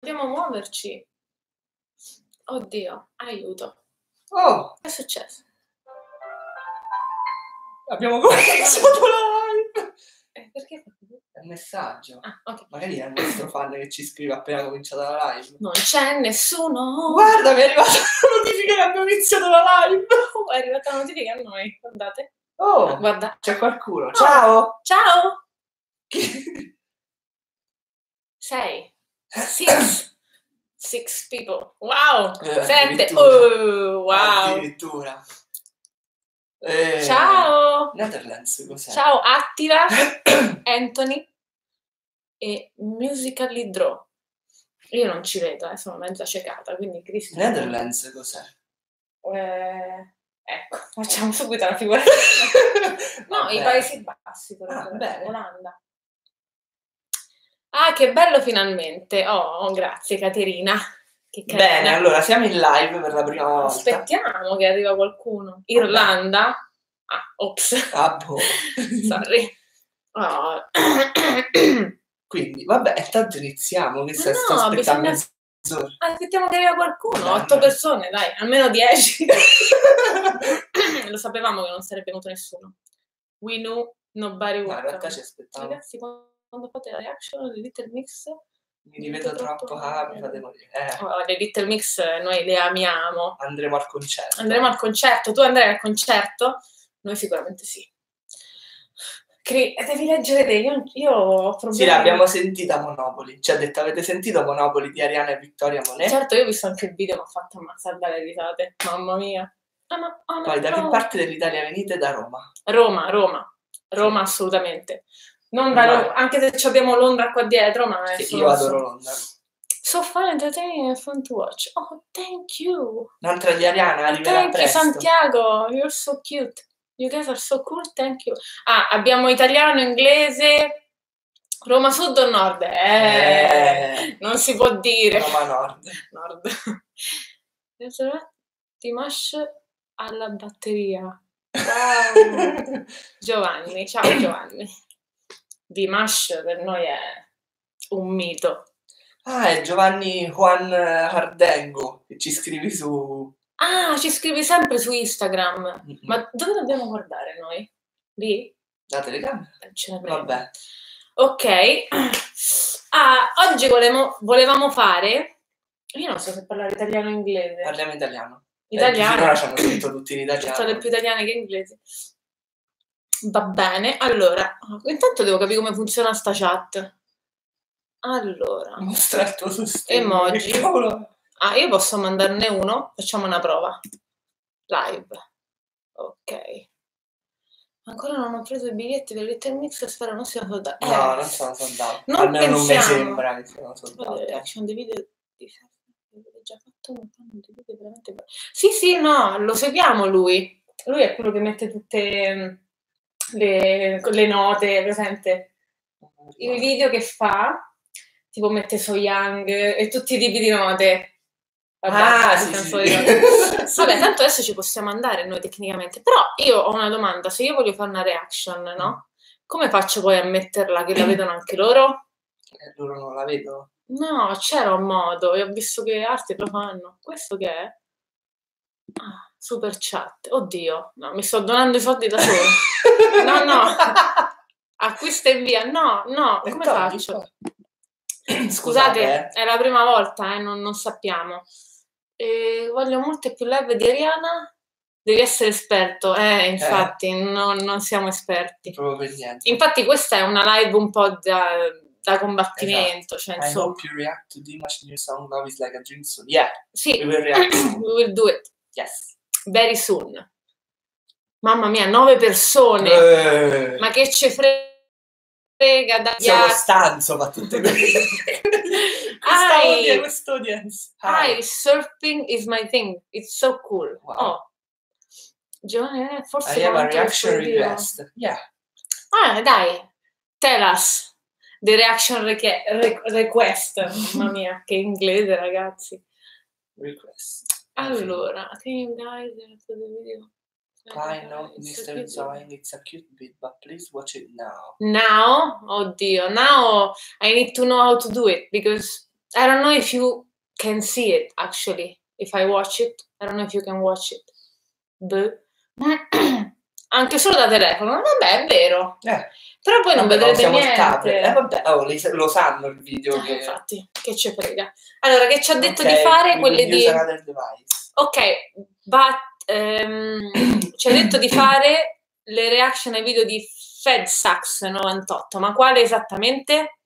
Dobbiamo muoverci. Oddio, aiuto. Oh, Che è successo? abbiamo cominciato la live. Eh, perché? È un messaggio. Ah, ok. Magari è il nostro fan che ci scrive appena cominciata la live. Non c'è nessuno. Guarda, mi è arrivata la notifica che abbiamo iniziato la live. Oh, è arrivata la notifica a noi. Guardate. Oh, Guarda. c'è qualcuno. Ciao. Ciao. Sei. Six. Six people. Wow. Eh, Sette. Oh, wow. Addirittura. Eh, Ciao. Netherlands, cos'è? Ciao Attila, Anthony e Musically Draw. Io non ci vedo, eh, sono mezza ciecata, quindi Cristian. Netherlands, cos'è? Eh, ecco, facciamo subito la figura. no, i. Paesi Bassi, per Ah. Olanda. Ah, che bello finalmente. Oh, grazie Caterina. Che carina. Bene, allora siamo in live per la prima volta. Aspettiamo che arriva qualcuno. Irlanda. Ah, ops, Ah, boh. sorry. Oh. Quindi, vabbè, intanto iniziamo, che Ma se sto no, aspettando bisogna- mezz'ora. Aspettiamo che arriva qualcuno, otto persone, dai, almeno dieci. Lo sapevamo che non sarebbe venuto nessuno. We knew nobody No, would in realtà ci aspettavo. Ragazzi, quando fate la reaction, le Little Mix, Mi rivedo troppo, ah, mi fate morire. Eh, oh, le Little Mix eh, noi le amiamo. andremo al concerto. Andremo al concerto, tu andrai al concerto? Noi sicuramente sì. Cri- devi leggere te, io, io ho problemi. Sì, l'abbiamo sentita Monopoli. Ci ha detto, avete sentito Monopoli di Ariana e Vittoria Monet? Certo, io ho visto anche il video, mi ha fatto ammazzare dalle risate. Mamma mia. Ah, ma- ah, ma Poi da che no. parte dell'Italia venite? Da Roma. Roma, Roma, Roma assolutamente. Non da Ma- Roma, anche se abbiamo Londra qua dietro, ma è Sì, io adoro Londra. So fun, entertaining and fun to watch. Oh, thank you. Un'altra di Ariana arriverà Thank you, presto. Santiago. You're so cute. You guys are so cool, thank you. Ah, abbiamo italiano, inglese. Roma Sud o Nord? Eh, Eh, non si può dire. Roma Nord. Nord. Dimash alla batteria. Wow. Giovanni, ciao Giovanni. Dimash per noi è un mito. Ah, è Giovanni Juan Ardengo che ci scrivi su... Ah, ci scrivi sempre su Instagram. Ma dove dobbiamo guardare noi? Lì? La telecamera? Eh, Ce ne. Vabbè. Ok. Ah, oggi volevamo, volevamo fare... Io non so se parlare italiano o inglese. Parliamo italiano. Eh, Italiano. finora ci hanno scritto tutti in Sono italiano. state più italiane che inglesi. Va bene, allora, intanto devo capire come funziona sta chat. Allora, Mostra il tuo sostegno. Emoji. Ah, io posso mandarne uno, facciamo una prova. Live. Ok. Ancora non ho preso i biglietti per Little Mix, spero non siano soldati. No, non sono soldato. non Almeno non mi pensiamo. sembra che siano soldato. Le reaction dei video di avete già fatto dei video veramente belli. Sì, sì, no, lo seguiamo lui. Lui è quello che mette tutte le, le note, presente? I video che fa, tipo mette So Young e tutti i tipi di note. Vabbè, Ah, sì, sì. Vabbè, tanto adesso ci possiamo andare noi tecnicamente. Però io ho una domanda, se io voglio fare una reaction, no? Come faccio poi a metterla che la vedono anche loro? Eh, loro non la vedono. No, c'era un modo, e ho visto che altri lo fanno. Questo che è? Ah, super chat. Oddio, no, mi sto donando i soldi da solo. No, no. Acquista e via. No, no, come togli, faccio? Scusate, eh. è la prima volta, eh, non, non sappiamo. Eh, voglio molte più live di Ariana. Devi essere esperto, eh, infatti, non, non siamo esperti. Proprio per niente. Infatti questa è una live un po' da, da combattimento, cioè I insomma. hope you react to Dimash new song Love is like a dream soon. Yeah, Sì, we will react we will do it Yes. Very soon. Mamma mia, nove persone! Eh, Ma che ci frega da Siamo stanzo, ma tutte. Questa Ai. audience. Hi. Hi, surfing is my thing. It's so cool. Wow. Oh. Giovanni, eh, forse I have a reaction request. Yeah. Ah, dai, tell us the reaction request. Mamma mia, che inglese, ragazzi. Request. Allora, you guys after the video? I uh, know It's a Mr. cute Zoin, it's a cute bit, but please watch it now. Now, oddio, now I need to know how to do it because I don't know if you can see it actually. If I watch it, I don't know if you can watch it. Boh. Anche solo da telefono, vabbè, è vero. Eh, Però poi non vabbè, vedrete il niente. Eh, vabbè, oh, lo sanno il video Eh, che... infatti, che ci frega. Allora, che ci ha detto Ok, di fare quelle di... Ok, but, ehm, ci ha detto di fare le reaction ai video di FedSax 98, ma quale esattamente?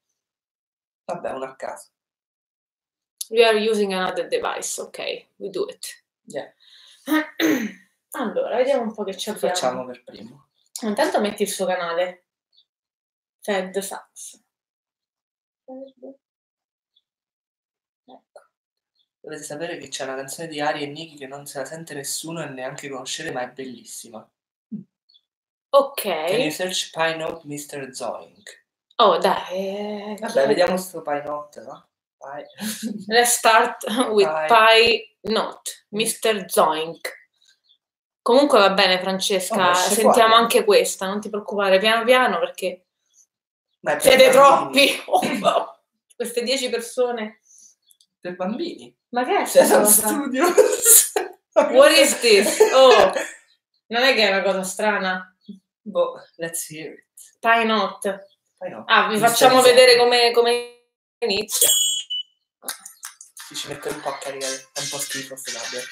Vabbè, uno a caso. We are using another device, ok, we do it. Yeah. Allora, vediamo un po' che ci abbiamo. facciamo per primo? Intanto metti il suo canale. FedSax. Ecco. Dovete sapere che c'è una canzone di Ari e Nicky che non se la sente nessuno e neanche conoscere, ma è bellissima. Ok. Can you search Pie Note Mr. Zoink? Oh, dai. Vabbè, vediamo sto Pie Note, no? Pie. Let's start with Pie Note, Mr. Zoink. Comunque va bene, Francesca, ma esce sentiamo fuori. anche questa, non ti preoccupare, piano piano perché è per siete bambini. troppi. Oh, no. Queste dieci persone. Per bambini. Ma che è C'è cosa? studio. What is this? Oh, non è che è una cosa strana. Boh, let's hear it. Pie Note. Ah, vi facciamo vedere come, come inizia. Ci mette un po' a caricare. È un po' schifo sto tablet.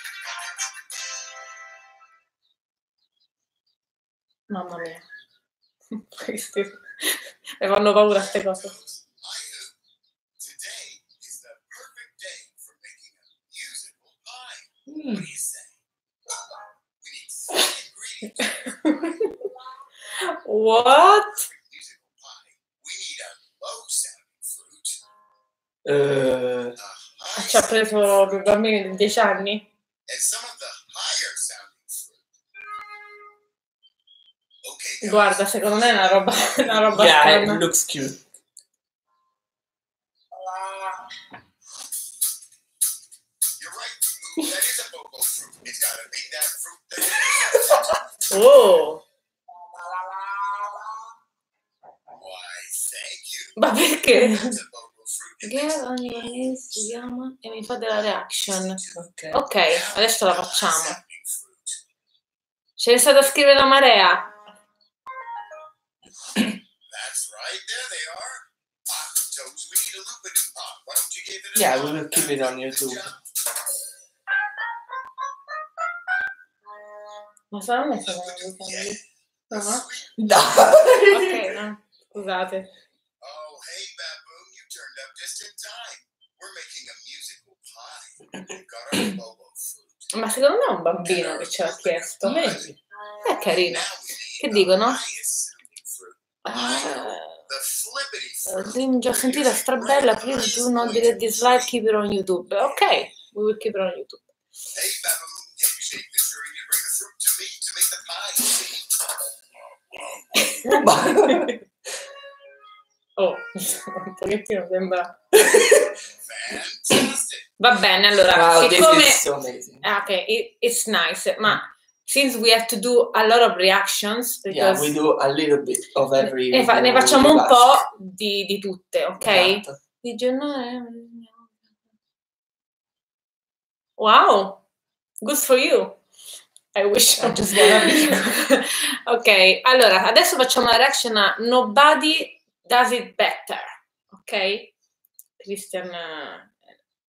Pie. We need a low sounding fruit, Eh, a high Ci ha preso bambini di 10 anni? Guarda, secondo me è una roba, una roba yeah, strana. looks cute. Oh, Why, thank you. ma perché? Makes on your knees, si chiama, e mi fa della reaction. Ok. Adesso la facciamo. ne state a scrivere la marea. Right. There they are. Pot toes. We need a lupin pot. Why don't you give it a Yeah, we will keep it on YouTube. Ma sarà messa i Yeah. No? Dai. Ok, no, scusate. Oh, hey, Baboon, you turned up just in time. We're making a musical pie. We've got our bobo fruit. Ma secondo me è un bambino che ce l'ha chiesto. Maybe. È carino. Che dicono? Ah, Fruit. Dream già sentita strabella, please do not delete this live, keep it on YouTube. Ok, we will keep it on YouTube. Hey, Baboon, can you say be sure you bring the fruit to me to make the pie? See? Oh, un pochettino sembra... Va bene, allora, siccome... Ah, ok, it- it's nice, ma since we have to do a lot of reactions, Yeah, we do a little bit of every ne, fa- ne facciamo un po' di, di tutte, ok? Esatto. Di giornale. Wow, good for you. I wish. I just wanna be- ok, allora adesso facciamo la reaction a Nobody Does It Better. Ok? Christian, eh,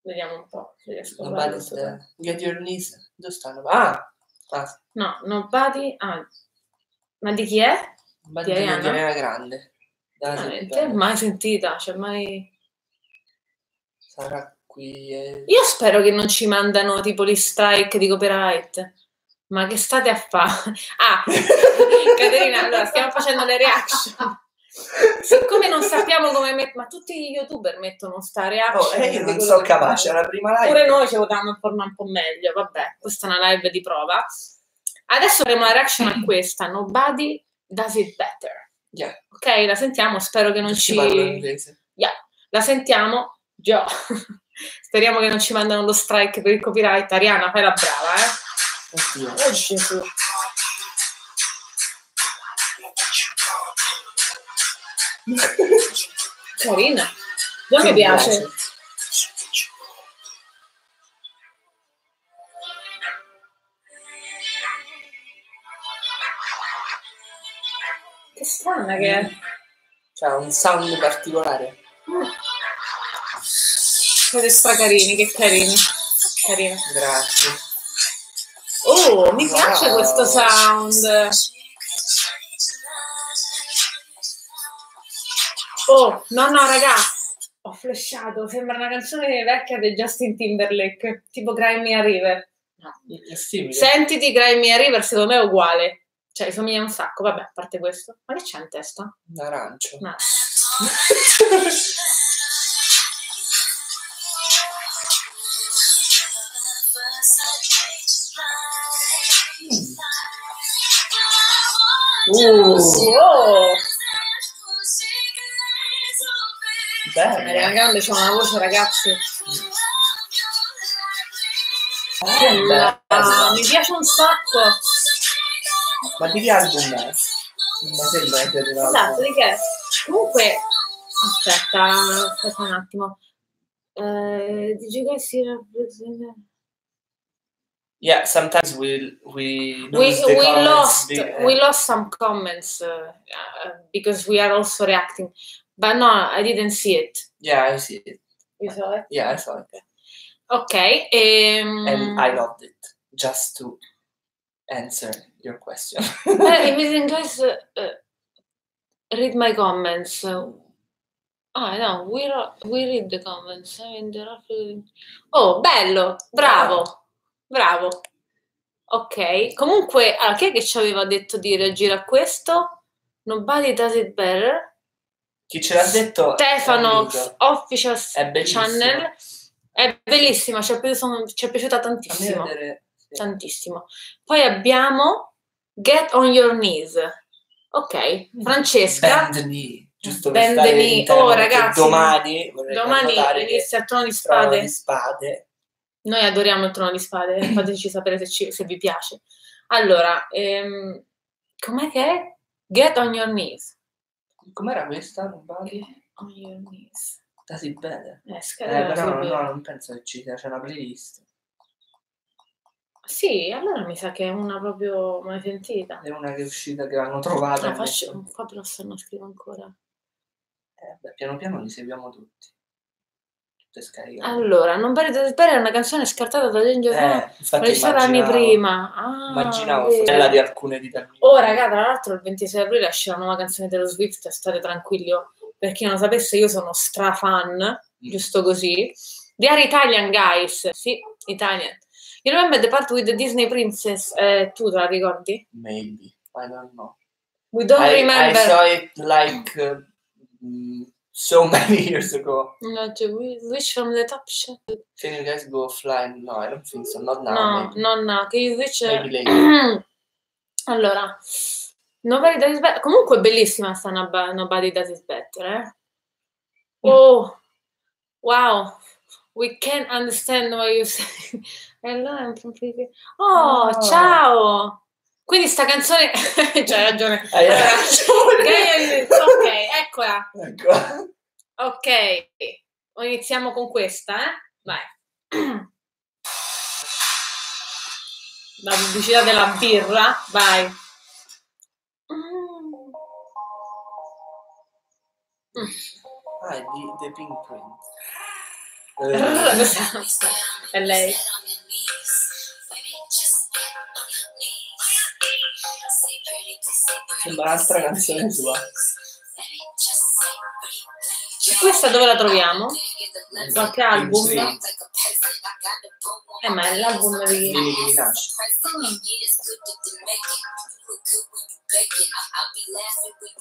vediamo un po' se riesco a tutto. there. Get your knees. Dove stanno? Ah! Ah No, Nobody. Ah, ma di chi è? Nobody Di Ariana? di Ariana Grande. It Veramente? better. Mai sentita, cioè mai. Sarà qui. eh. Io spero che non ci mandano tipo gli strike di copyright. Ma che state a fare? Ah, Caterina, allora stiamo facendo le reaction. Siccome non sappiamo come mettere, ma tutti gli youtuber mettono sta Oh, reaction. eh, io non sono capace, fanno. la prima live. Pure noi ci potevamo informare un po' meglio. Vabbè, questa è una live di prova. Adesso faremo la reaction a questa. Nobody does it better. Yeah, Ok, la sentiamo. Spero che non ci ci. inglese. La sentiamo? Già. Speriamo che non ci mandano lo strike per il copyright. Ariana, fai la brava, eh. Oddio. Oh Gesù. Carina. Già mi piace. Che strana che è. Mm. Cioè, un sound particolare. Mm. Siete stracarini, che carini. Carino. Grazie. Oh, mi wow. piace questo sound. Oh, no, no, raga, ho flashato. Sembra una canzone vecchia di Justin Timberlake, tipo a River. È simile. Sentiti a River, secondo me è uguale. Cioè, somiglia un sacco. Vabbè, a parte questo. Ma che c'è in testa? Un arancio. No. Uh, Oh, Ariana bello. Grande c'ha una voce, ragazzi. Bella. Mi piace un sacco. Ma di che album è? Mi sembra di un Esatto, di che? Comunque, aspetta, aspetta un attimo. Eh, did you guys see the- Yeah, sometimes we we We, we lost be- eh, we lost some comments uh, uh, because we are also reacting, but no, I didn't see it. Yeah, I see it. You saw it? Yeah, I saw it. Ok, ehm, And I loved it. Just to answer your question. eh, if it's in English, uh, uh, read my comments. Ah, no, we, we read the comments. I mean, they're awfully- Oh, bello, bravo, bravo. Ok, comunque, allora, chi è che ci aveva detto di reagire a questo? Nobody does it better. Chi ce l'ha detto? Stefano. Official. Channel. È bellissima, ci è, piaciuto- ci è piaciuta tantissimo. vedere. Sì. Tantissimo. Poi abbiamo Get on Your Knees. Ok, Francesca. Bend knee. Giusto Bend per tema, Oh, ragazzi, domani Domani inizia il trono di spade. di spade. Noi adoriamo il trono di spade, fateci sapere se, ci- se vi piace. Allora, ehm, com'è che è? Get on your knees. Com'era questa? Non? Get on your knees. Da si bene. Eh, Eh, però subito. no, non penso che ci sia, c'è una playlist. Sì, allora mi sa che è una proprio mai sentita. È una che è uscita che hanno trovato. No, e faccio, qua però stanno scrivendo ancora. Eh, beh, piano piano li seguiamo tutti. Allora, Non the Despair è una canzone scartata da Zone eh, registrata anni prima. Ah, Immaginavo quella di alcune di te. Oh, raga, tra l'altro il 26 aprile esce la nuova canzone dello Swift, state tranquilli. oh. Per chi non lo sapesse, io sono stra fan, giusto così. They are Italian guys, sì, Italian. You remember the part with the Disney princess? Eh, tu te la ricordi? Maybe. I don't know. We don't I, I remember. saw it like uh, mm, so many years ago. No, we- Wish from the top shelf. Can you guys go offline? No, I don't think so. Not now. No, maybe. no, no, che io wish... Maybe later. allora, Nobody Does It Better. Comunque bellissima sta Nob- Nobody Does It Better, eh? Mm. Oh, wow, we can't understand what you say. Allora, I'm completely- Oh, Oh. ciao! Quindi sta canzone... C'hai ragione. Hai Allora, ragione. ok, eccola. Ecco. Ok, iniziamo con questa, eh? Vai. La pubblicità della birra, vai. Mm. Ah, di The Pink Print. Questa È lei. Sembra un'altra canzone sua. Questa dove la troviamo? Qualche album? Pink Eh, ma è l'album di... Di Nicki Minaj.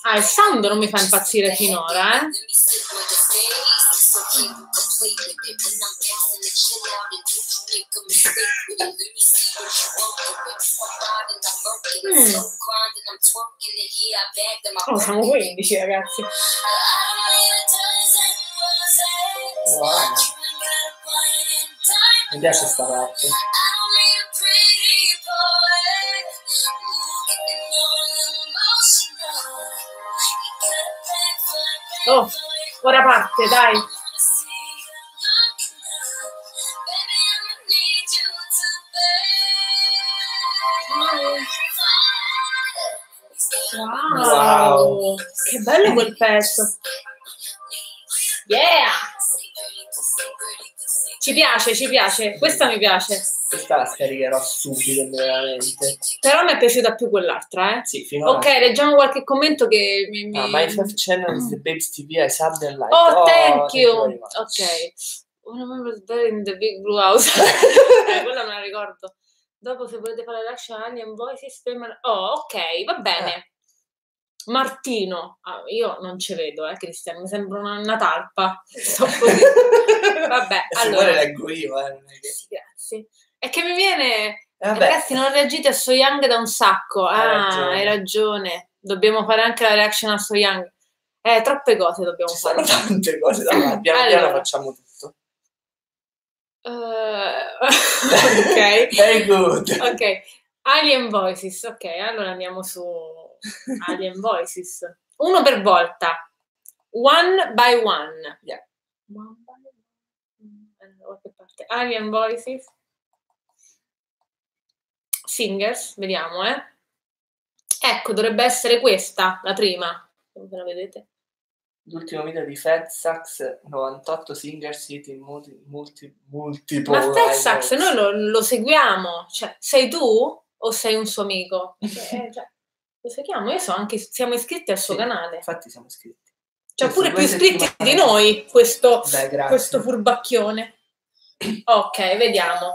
Ah, il sound non mi fa impazzire finora, eh? Siamo 15 ragazzi. Wow. Mi piace sta parte. Oh, ora parte, dai. Bello quel pezzo. Yeah! Ci piace, ci piace. Questa mi piace. Questa la scaricherò subito, veramente. Però mi è piaciuta più quell'altra, eh. Sì, fino Ok, leggiamo qualche commento che mi... mi- Ah, my fifth channel is the Babes TV. I sub and like. Oh, thank you. Ok. Una is buried in the big blue house. eh, quella me la ricordo. Dopo se volete fare l'action Alien Voices, Oh, ok, va bene. Martino, Ah, io non ci vedo, eh, Cristiano, mi sembra una, una talpa. Sto così. Vabbè, se allora. vuole leggo io, eh. Sì, grazie. È che mi viene... Eh, vabbè. Ragazzi, non reagite a So Young da un sacco. Hai Ah, ragione. hai ragione. Dobbiamo fare anche la reaction a So Young. Eh, troppe cose dobbiamo Ci fare. sono tante cose da fare. Piano piano Allora. facciamo tutto. Eh, ok. Very good. Ok. Alien Voices. Ok, allora andiamo su Alien Voices. Uno per volta. One by one. Yeah. One by one. Da qualche parte. Alien Voices. Singers, vediamo, eh. Ecco, dovrebbe essere questa, la prima. Come la vedete? L'ultimo video di Fed Sax 98 singers hit in multi, multi, multiple Ma Fed Sax, live noi lo, lo seguiamo. Cioè, sei tu o sei un suo amico? Eh, cioè, lo seguiamo, io so anche, siamo iscritti al suo Sì. canale. Infatti siamo iscritti. C'ha Queste pure più iscritti di noi, questo, Beh, questo furbacchione. Ok, vediamo.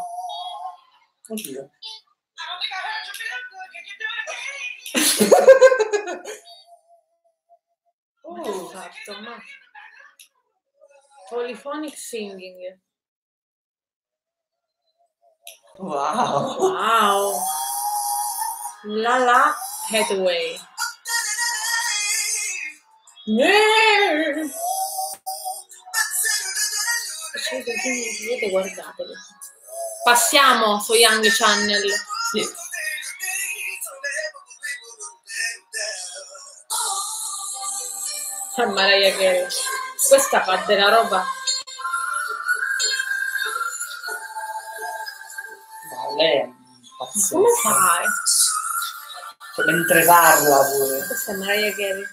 Oddio. L'ho fatto? Ma... Polyphonic singing. Wow. Wow. La la Hathaway. Yeah. Vedete, guardatelo. Passiamo su Young Channel. Sì. a Mariah Carey. Questa fa della roba. Ma lei è pazzesca. Come fai? Mentre parla pure. Questa è Mariah Carey.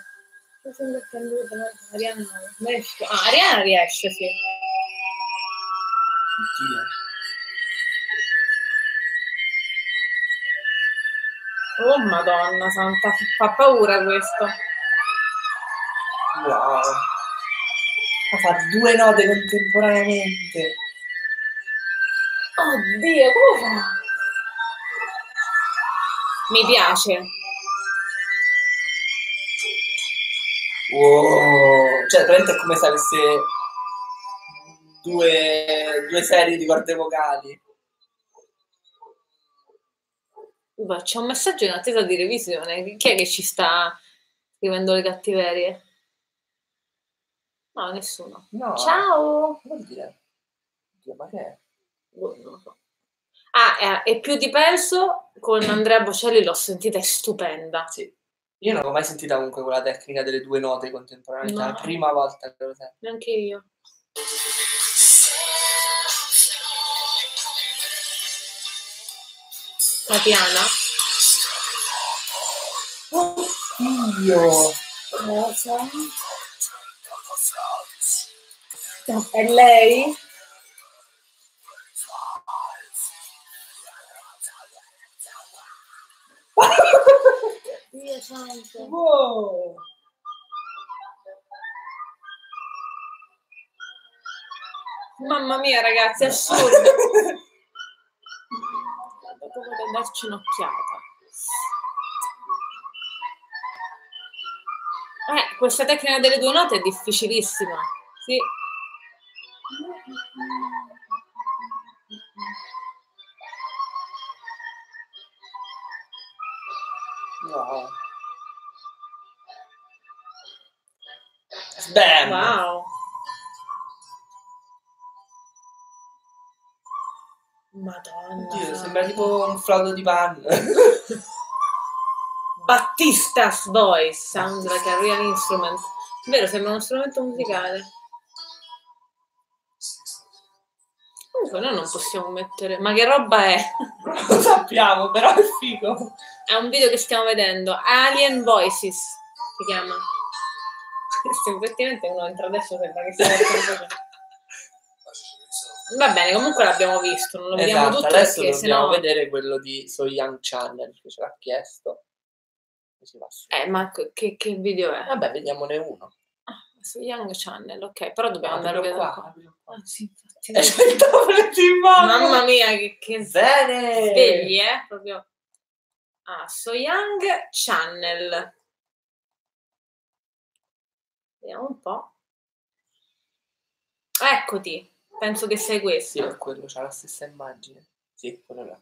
Non riesce. Ah, Ariana riesce, sì. Oddio. Oh madonna santa, fa paura questo. Wow. Ma fa due note contemporaneamente. Oddio, come fa? Mi piace. Wow. Cioè, veramente è come se avesse due, due serie di corde vocali. Beh, c'è un messaggio in attesa di revisione. Chi è che ci sta scrivendo le cattiverie? No, nessuno. No. Ciao! Che vuol dire? Oddio, ma che è? Boh, non lo so. Ah, eh, e più di penso con Andrea Bocelli l'ho sentita, è stupenda. Sì. Io non ho mai sentita comunque quella tecnica delle due note contemporaneamente. È No. la prima volta che lo sento. Neanche io. Tatiana? Oddio! Cosa? È lei? Dio santo. Wow! Mamma mia, ragazzi, è assurdo. Dopo vorrei darci un'occhiata. Eh, questa tecnica delle due note è difficilissima. Sì. No. Sbam! Wow. Madonna. Oddio, sembra tipo un flauto di panno. Battista's voice sounds like a real instrument. Vero, sembra uno strumento musicale. Noi non possiamo mettere... Ma che roba è? Lo sappiamo, però è figo. È un video che stiamo vedendo. Alien Voices si chiama. Sì, effettivamente uno entra adesso sembra che sia. Va bene, comunque l'abbiamo visto, non lo vediamo Esatto, tutto adesso perché dobbiamo sennò... vedere quello di So Young Channel che ce l'ha chiesto. Eh, ma che, che video è? Vabbè, vediamone uno. Su Young Channel, ok, però dobbiamo andare a vedere qua, qua. Ah, sì, E c'è il tablet in mano. Mamma mia, che, che Bene! svegli, eh? Proprio. Ah, So Young Channel. Vediamo un po'. Eccoti, penso che sei Sì, questo. è quello, c'ha la stessa immagine. Sì, quello là.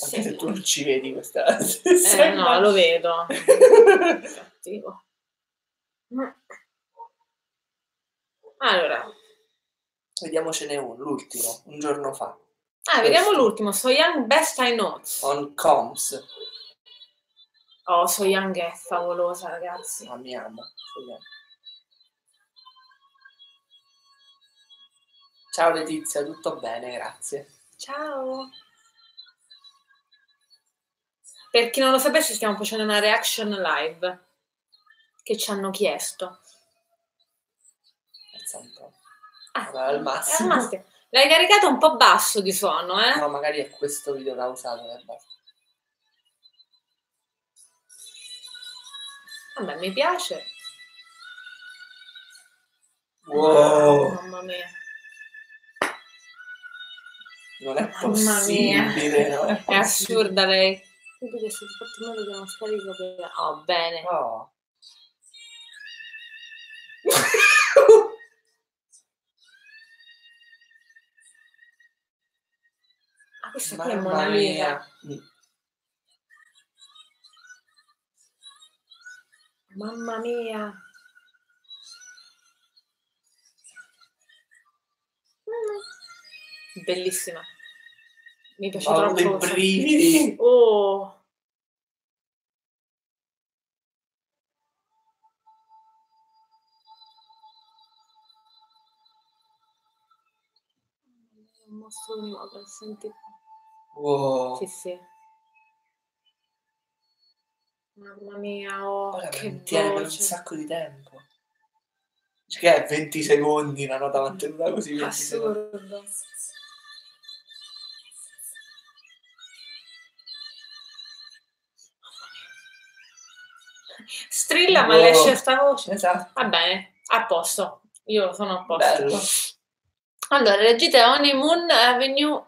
Anche Sì. se tu non ci vedi questa la stessa Eh, no, lo immagine. vedo. Cattivo. Allora, Vediamocene uno, l'ultimo, un giorno fa. ah, vediamo Questo. l'ultimo. So Young Best I Notes. On Coms. Oh, So Young è favolosa, ragazzi. Ma mi amo. So Young. Ciao Letizia, tutto bene, grazie. Ciao. Per chi non lo sapesse, stiamo facendo una reaction live che ci hanno chiesto. Ah, al massimo. è al massimo. L'hai caricato un po' basso di suono, eh? No, magari è questo video che ha usato. Vabbè, mi piace. Wow, Mamma mia. non è Mamma possibile. Non è, È assurda lei. Perché se fatto questa qui è Mamma Mona Lisa. mia. Mm. Mamma mia. Bellissima. Mi piace Ho troppo. brividi. Oh. Un mostro di moda, senti. Wow. Sì, sì. Mamma mia, oh, Ora che mantiene per un voce. sacco di tempo. Cioè, Che è 20 secondi una nota mantenuta così 20 secondi. Assurdo. Strilla, ma Wow. le esce sta voce. Esatto. Va bene, a posto. Io sono a posto. Bello. Allora, leggete Honeymoon Avenue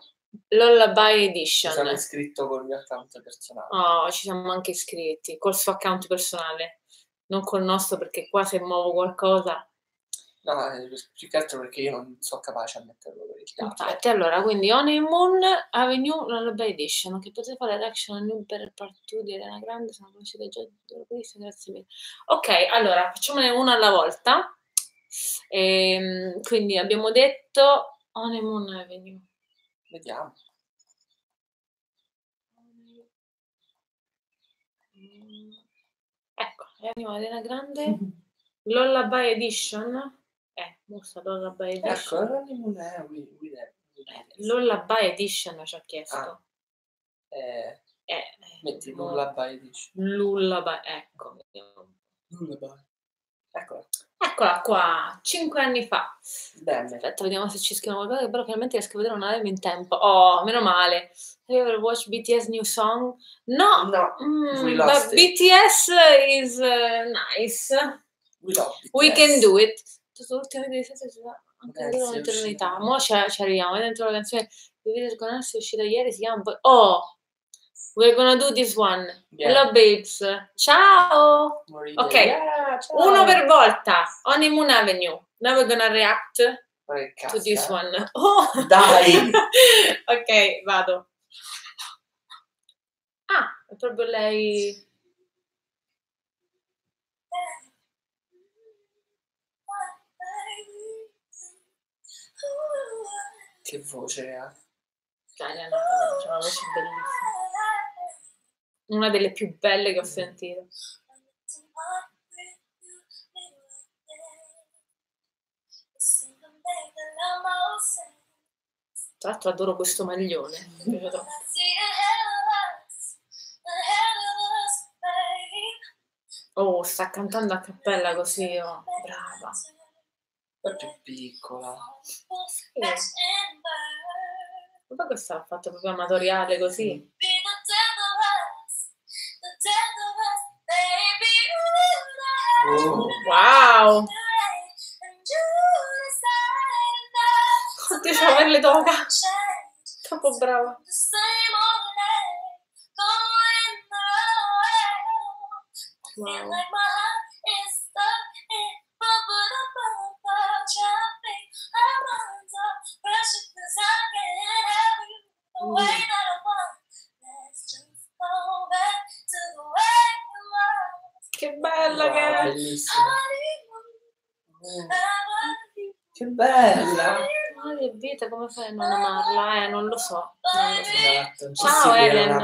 Lullaby Ci Edition. sono iscritto con il mio account personale. Oh, ci siamo anche iscritti col suo account personale, non col nostro perché qua se muovo qualcosa. No, eh, più che altro perché io non sono capace a metterlo per il dato. Infatti, allora, quindi Honeymoon Avenue Lullaby Edition, che potete fare reaction a New per part 2 di Elena Grande, sono conosciute già da questo, grazie mille. Ok, allora, facciamone una alla volta. Ehm, quindi abbiamo detto Honeymoon Avenue. Vediamo. Ecco, andiamo Elena Grande. Lullaby Edition. Eh, mostra Lullaby Ecco, Edition. non è with- Eh, Lullaby Edition ci ha chiesto. Ah. Eh, Eh, metti mo- lullaby dici. Lullaby, ecco. Lullaby. Eccola. Eccola qua, 5 anni fa. Bene. Aspetta, vediamo se ci scrivono qualcosa, però finalmente riesco a vedere una live in tempo. Oh, meno male. Have you ever watched BTS new song? No, No, mm, but it. BTS is uh, nice. we We can do it. Video di sette ci va anche Eh, un'eternità. Mo ci, arriviamo. È dentro la canzone di video con è uscita ieri, si chiama. Oh! We're gonna do this one. Yeah. Hello babes. Ciao! Ok. Yeah, ciao. Uno per volta. Honeymoon Avenue. Now we're gonna react to this one. Oh! Dai! ok, vado. Ah, è proprio lei. Che voce ha. Dai, c'è una voce bellissima. Una delle più belle che ho sentito. Tra l'altro adoro questo maglione. Oh, sta cantando a cappella così, oh, brava. È più piccola. Sì. Ma poi questa l'ha fatto proprio amatoriale così. Oh. Wow! Oddio, c'ha le toga. Troppo brava. Wow. Mm. Che bella che Wow, è. bellissima. Oh, che bella! Ma che vita, come fai a non amarla? Eh, non lo so. Non lo so. Esatto, Ciao, Ellen.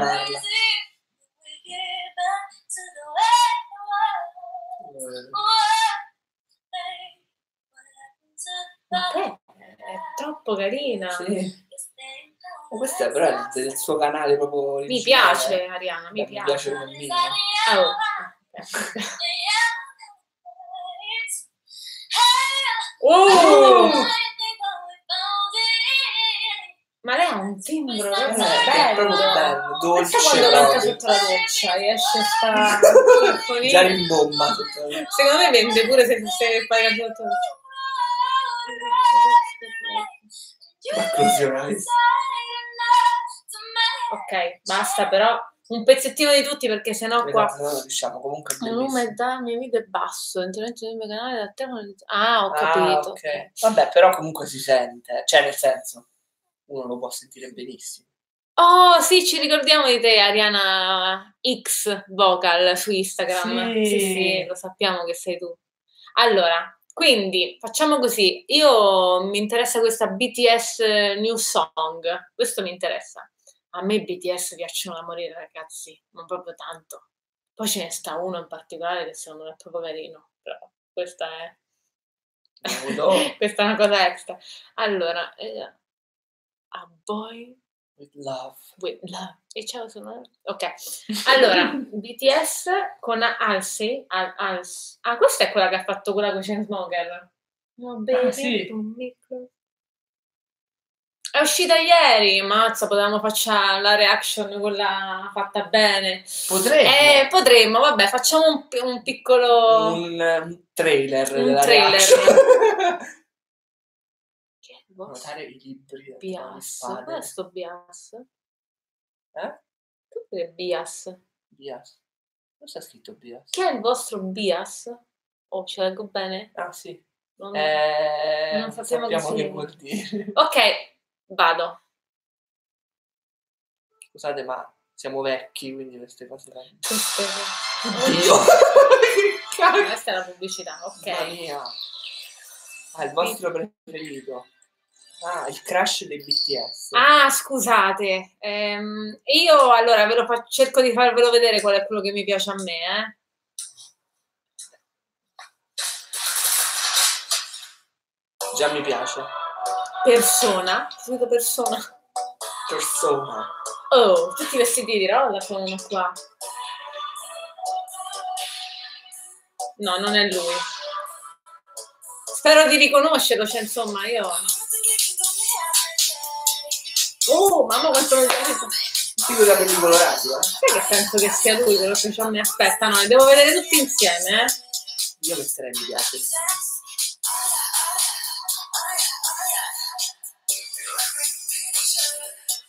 Ma te è troppo carina. Sì. Ma Questa però è del suo canale proprio Mi piace Ariana, mi Mi piace. piace come. Oh. Oh! Ma lei ha un timbro Eh, è proprio bello. bello, dolce. Quando canta sotto la doccia, riesce a sta Già rimbomba. Secondo me vende pure se, se fai la doccia. Conclusionale. Ok, basta però un pezzettino di tutti perché sennò qua Esatto, no, non riusciamo. Comunque il bellissimo. da mio video è basso, intervento del mio canale da te non- Ah, ho Ah, capito. ok. Vabbè, però comunque si sente. Cioè, nel senso, uno lo può sentire benissimo. Oh, sì, ci ricordiamo di te, Ariana X Vocal su Instagram. Sì. Sì, sì, lo sappiamo che sei tu. Allora, quindi facciamo così. Io mi interessa questa BTS New Song. Questo mi interessa. A me BTS piacciono da morire, ragazzi, non proprio tanto. Poi ce ne sta uno in particolare che secondo me è proprio carino, però questa è, questa è una cosa extra. Allora, eh, A Boy with love. with Love. E ciao, sono... Ok, allora, BTS con Halsey. Al, Hals- Ah, questa è quella che ha fatto quella con Chainsmoker. No, baby, sì. È uscita ieri, mazza, potevamo fare la reaction quella fatta bene. Potremmo. Eh, potremmo, vabbè, facciamo un, un piccolo... un, trailer Un della trailer. reaction. Che è il boss? Notare i libri Bias. spade. Qual è sto bias? Eh? Dire bias? Bias. Non sta scritto bias. Che è il vostro bias? Oh, ce leggo bene? Ah, sì. Non- Eh, Non sappiamo che sappiamo che vuol dire. Ok, vado. Scusate, ma siamo vecchi, quindi queste cose... Oddio! Questa è la pubblicità, ok. Mamma mia. Ah, il vostro preferito. Ah, il crash dei BTS. Ah, scusate. ehm, io allora ve lo fa- cerco di farvelo vedere qual è quello che mi piace a me, eh. Già mi piace. Persona. Subito persona. Persona. Oh, tutti vestiti di rosa sono qua. No, non è lui. Spero di riconoscerlo, cioè insomma io... Oh, mamma quanto mi piace. Tutti con i capelli colorati, eh? Sai che penso che sia lui quello che mi aspetta? No, devo vedere tutti insieme, eh? Io metterei mi piace.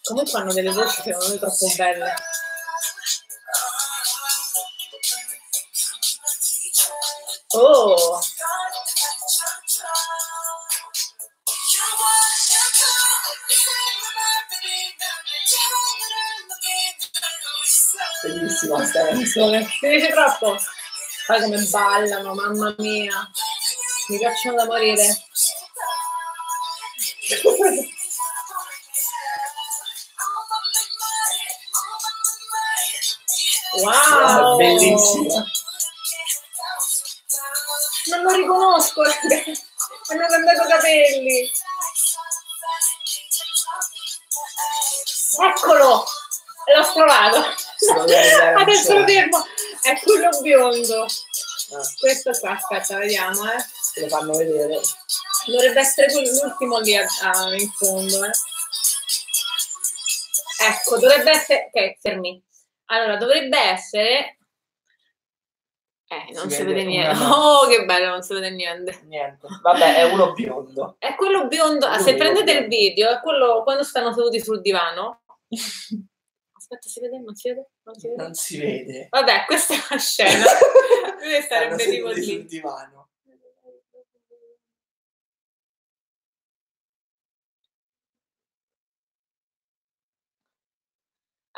Comunque hanno delle voci secondo me troppo belle. Oh, Bellissima sta canzone. Piace troppo. Poi come ballano, mamma mia. Mi piacciono da morire. Wow! Bellissima. Non lo riconosco, hanno cambiato capelli. Eccolo! L'ho trovato. Adesso lo fermo. È quello biondo. Questo qua, aspetta, vediamo, eh. Lo fanno vedere. Dovrebbe essere l'ultimo lì a- a- in fondo, eh. Ecco, dovrebbe essere... Ok, fermi. Allora, dovrebbe essere... Eh, non Si si, vede vede una niente. mano. Oh, che bello, non si vede niente. Niente. Vabbè, è uno biondo. È quello biondo... ah, se prendete il biondo. video, è quello quando stanno seduti sul divano. Aspetta, si vede? Non si vede? Non si vede? Non si vede. Vabbè, questa è la scena. Lui sarebbe tipo seduti sul lì. divano.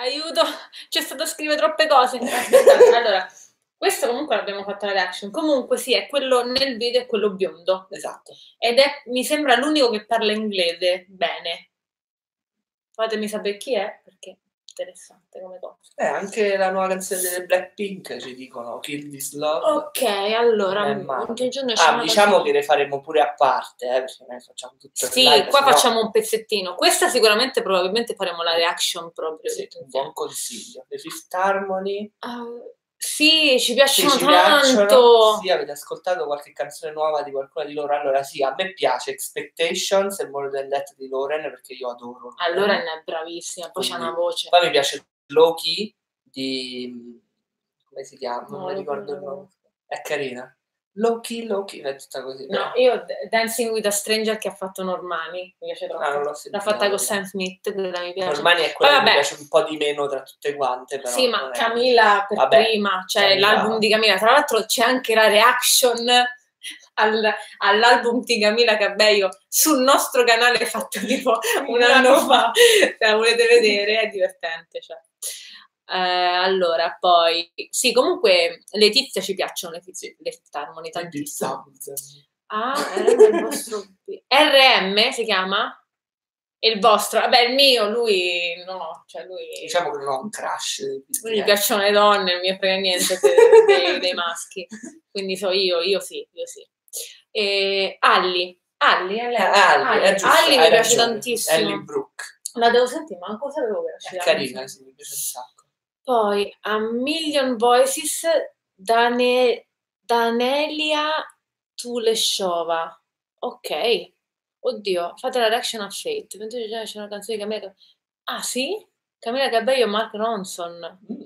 Aiuto, c'è stato a scrivere troppe cose. Aspettate, allora, questo comunque l'abbiamo fatto la reaction. Comunque sì, è quello nel video, è quello biondo. Esatto. Ed è, mi sembra, l'unico che parla inglese bene. Fatemi sapere chi è, perché interessante come cosa. Eh, anche la nuova canzone delle Blackpink ci dicono Kill This Love. Ok, allora, giorno esce Ah, diciamo canzone- che le faremo pure a parte, eh, perché noi facciamo tutto Sì, live, qua sennò- facciamo un pezzettino. Questa sicuramente, probabilmente faremo la reaction proprio. Sì, un buon consiglio. Le Fifth Harmony Ah, sì, ci piacciono ci tanto. piacciono. Sì, avete ascoltato qualche canzone nuova di qualcuna di loro? Allora sì, a me piace Expectations e More Than That di Loren perché io adoro. Allora è bravissima, poi Quindi- una voce. Poi mi piace Loki di... come si chiama? Non No, mi ricordo il nome. È carina. Loki, Loki, è tutta così. No, io Dancing with a Stranger che ha fatto Normani, mi piace troppo. Ah, l'ho L'ha fatta con. Sam Smith, quella mi piace. Normani è quella che mi piace un po' di meno tra tutte quante, però sì, ma Camila per Vabbè, prima, cioè Camila- l'album di Camila. Tra l'altro c'è anche la reaction al- all'album di Camila Cabello sul nostro canale fatto tipo un anno fa. Se la volete vedere, è divertente. Cioè. Eh, allora, poi sì, comunque le tizie ci piacciono le tizie, le Harmony tantissimo. Ah, era il vostro RM si chiama? Il vostro? Vabbè, il mio, lui no, cioè lui, Diciamo che non ho un crush. lui gli piacciono le donne, non mi frega niente dei, dei- maschi. Quindi so io, io sì, io sì. E Alli, Alli? Ah, Alli, Alli mi piace tantissimo. Ellie Brooke. La devo sentire, ma ancora sapevo che era È carina, sì, mi piace un sacco. Poi A Million Voices Dane, Danelia Tuleshova. Ok. Oddio, fate la reaction a Fate. 28 gennaio c'è una canzone di Camila. Ah, sì? Camila Cabello e Mark Ronson. Mm,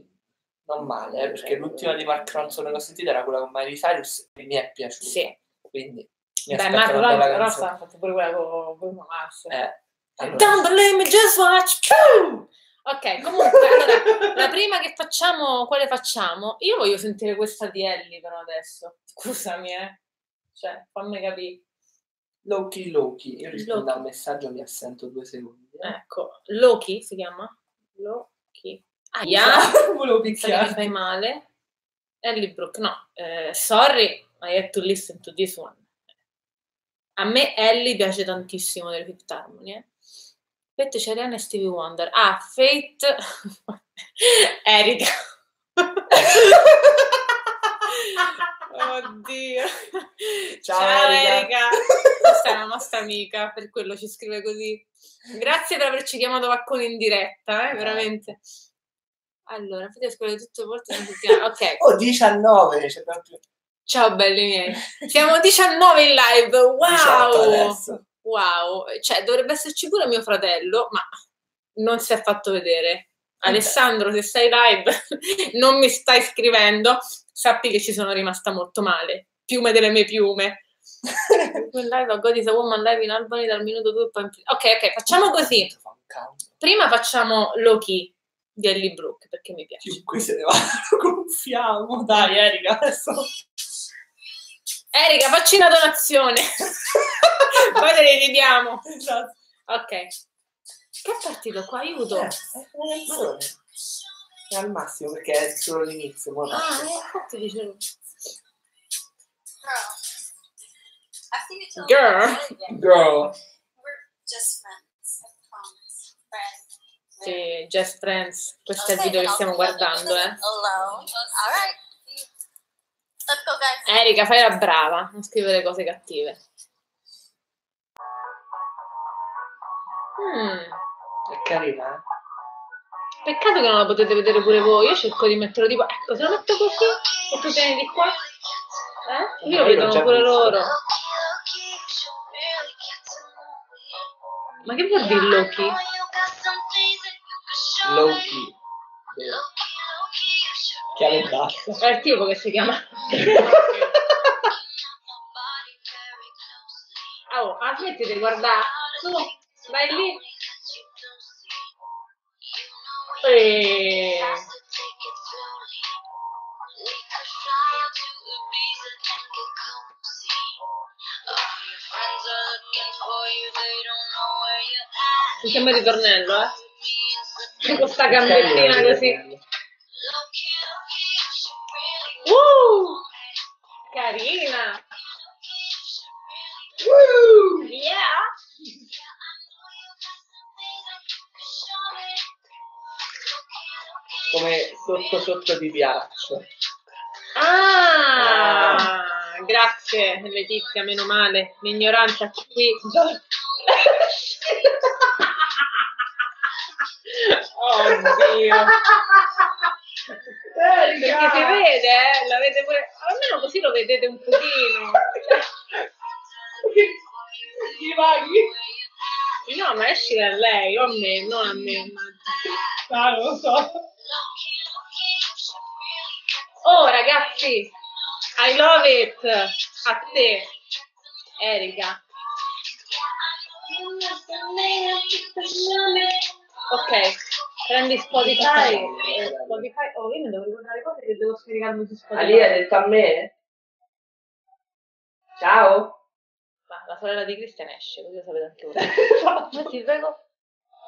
Non male, eh, perché l'ultima di Mark Ronson che ho sentito era quella con Miley Cyrus e mi è piaciuta. Sì. Quindi mi Beh, Mark Ronson ha fatto pure quella con Bruno Mars. Eh, allora. Don't believe me, just watch. Boom! Ok, comunque, allora, la prima che facciamo, quale facciamo? Io voglio sentire questa di Ellie però adesso. Scusami, eh. Cioè, fammi capire. Loki Loki, io rispondo Loki. al messaggio, mi assento due secondi. eh. Ecco, Loki si chiama? Loki. Aia, Volevo mi picchiare. fai male. Ellie Brooke, no. eh, sorry, I had to listen to this one. A me Ellie piace tantissimo delle Fifth Harmony, eh. Fate c'è Rihanna e Stevie Wonder. Ah, Fate... Erika. Oddio. Ciao, Erika. Erika. Questa è una nostra amica, per quello ci scrive così. Grazie per averci chiamato Vaccone in diretta, eh, veramente. Allora, fate ascoltare tutte le volte. Ok, Oh, 19, c'è proprio ciao belli miei. Siamo 19 in live, 18 wow! Wow, cioè dovrebbe esserci pure mio fratello, ma non si è fatto vedere. Alessandro, se sei live, non mi stai scrivendo, sappi che ci sono rimasta molto male. Piume delle mie piume. In live a God is a Woman live in Albany dal minuto 2 poi in- Ok, ok, facciamo così. Prima facciamo Loki di Ellie Brooke perché mi piace. Chiunque se ne va, lo gonfiamo. Dai, Erika, adesso. Erika, facci una donazione. Poi te le ridiamo. Esatto. Ok. Che è partito qua? Aiuto. Eh, è al massimo perché è solo l'inizio. Ah, eh, infatti dicevo. Girl. Other. Girl. Girl. We're just friends. I promise. Friends. Sì, Just Friends. Questo è il video che stiamo guardando, do eh. Guys. Erika, fai la brava, non scrivere cose cattive. Mm, È carina, eh? Peccato che non la potete vedere pure voi. Io cerco di metterlo tipo. Ecco, se lo metto così e tu tieni di qua. Eh? Io lo vedono pure visto. loro. Ma che vuol dire Loki? Loki. Chiave e basta. È il tipo che si chiama. Oh, ah, smetti di guardare. Su, vai lì. E... Mi sembra ritornello, eh? Con questa gambettina così. Uh! Carina! Uh! Yeah! Come sotto sotto ti piaccio. Ah! Grazie Letizia, meno male. L'ignoranza qui. Oddio. Perché si vede, eh? L'avete pure... Almeno così lo vedete un pochino. Ti paghi? No, ma esci da lei, o a me, non a me. Ah, non lo so. Oh ragazzi, I love it. A te, Erika. Ok, prendi Spotify. eh, Spotify. Oh, io mi devo ricordare cose che devo scaricarmi su Spotify. Ali ha detto a me? Ciao? Ma la sorella di Cristian esce, così lo sapete anche voi. Ma ti prego.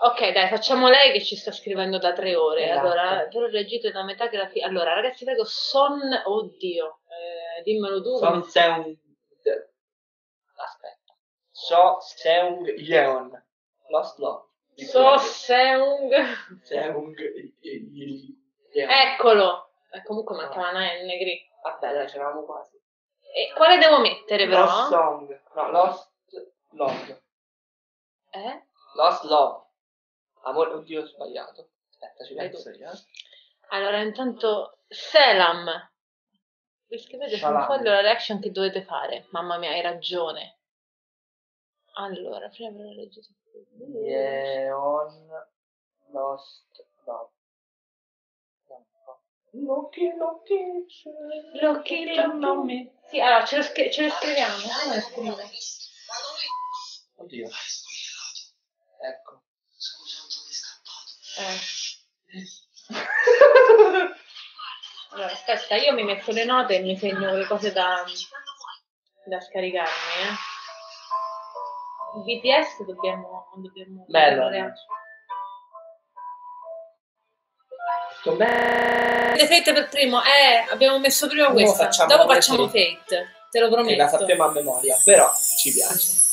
Ok, dai, facciamo lei che ci sta scrivendo da tre ore. Esatto. Allora, però reagite da metà che la fine. Allora, ragazzi, prego, son. Oddio, eh, dimmelo tu. Son Seung. Aspetta. So Seung Yeon. Lost Love. So Seung. Seung. Eccolo. Eh, comunque mancava una N, Gri. Vabbè, dai, c'eravamo quasi. E quale devo mettere però? Lost Song. No, Lost Love. Eh? Lost Love. Amore, oddio, ho sbagliato. Aspetta, ci penso io. Allora, intanto, Selam. Vi scrivete su un Salam. foglio la reaction che dovete fare. Mamma mia, hai ragione. Allora, prima la leggete. Yeon Lost Love. Loki, Loki, Loki, Loki. Sì, allora, ce lo, scri- ce lo scriviamo. Come lo scrivo? Oddio. Ecco. Eh. Allora, aspetta, io mi metto le note e mi segno le cose da, da scaricarmi, eh. BTS dobbiamo... dobbiamo Bello. Sto bene. Fate per primo, eh, abbiamo messo prima Dopo questa, facciamo dopo facciamo Fate. Fate, te lo Che prometto. la sappiamo a memoria, però ci piace.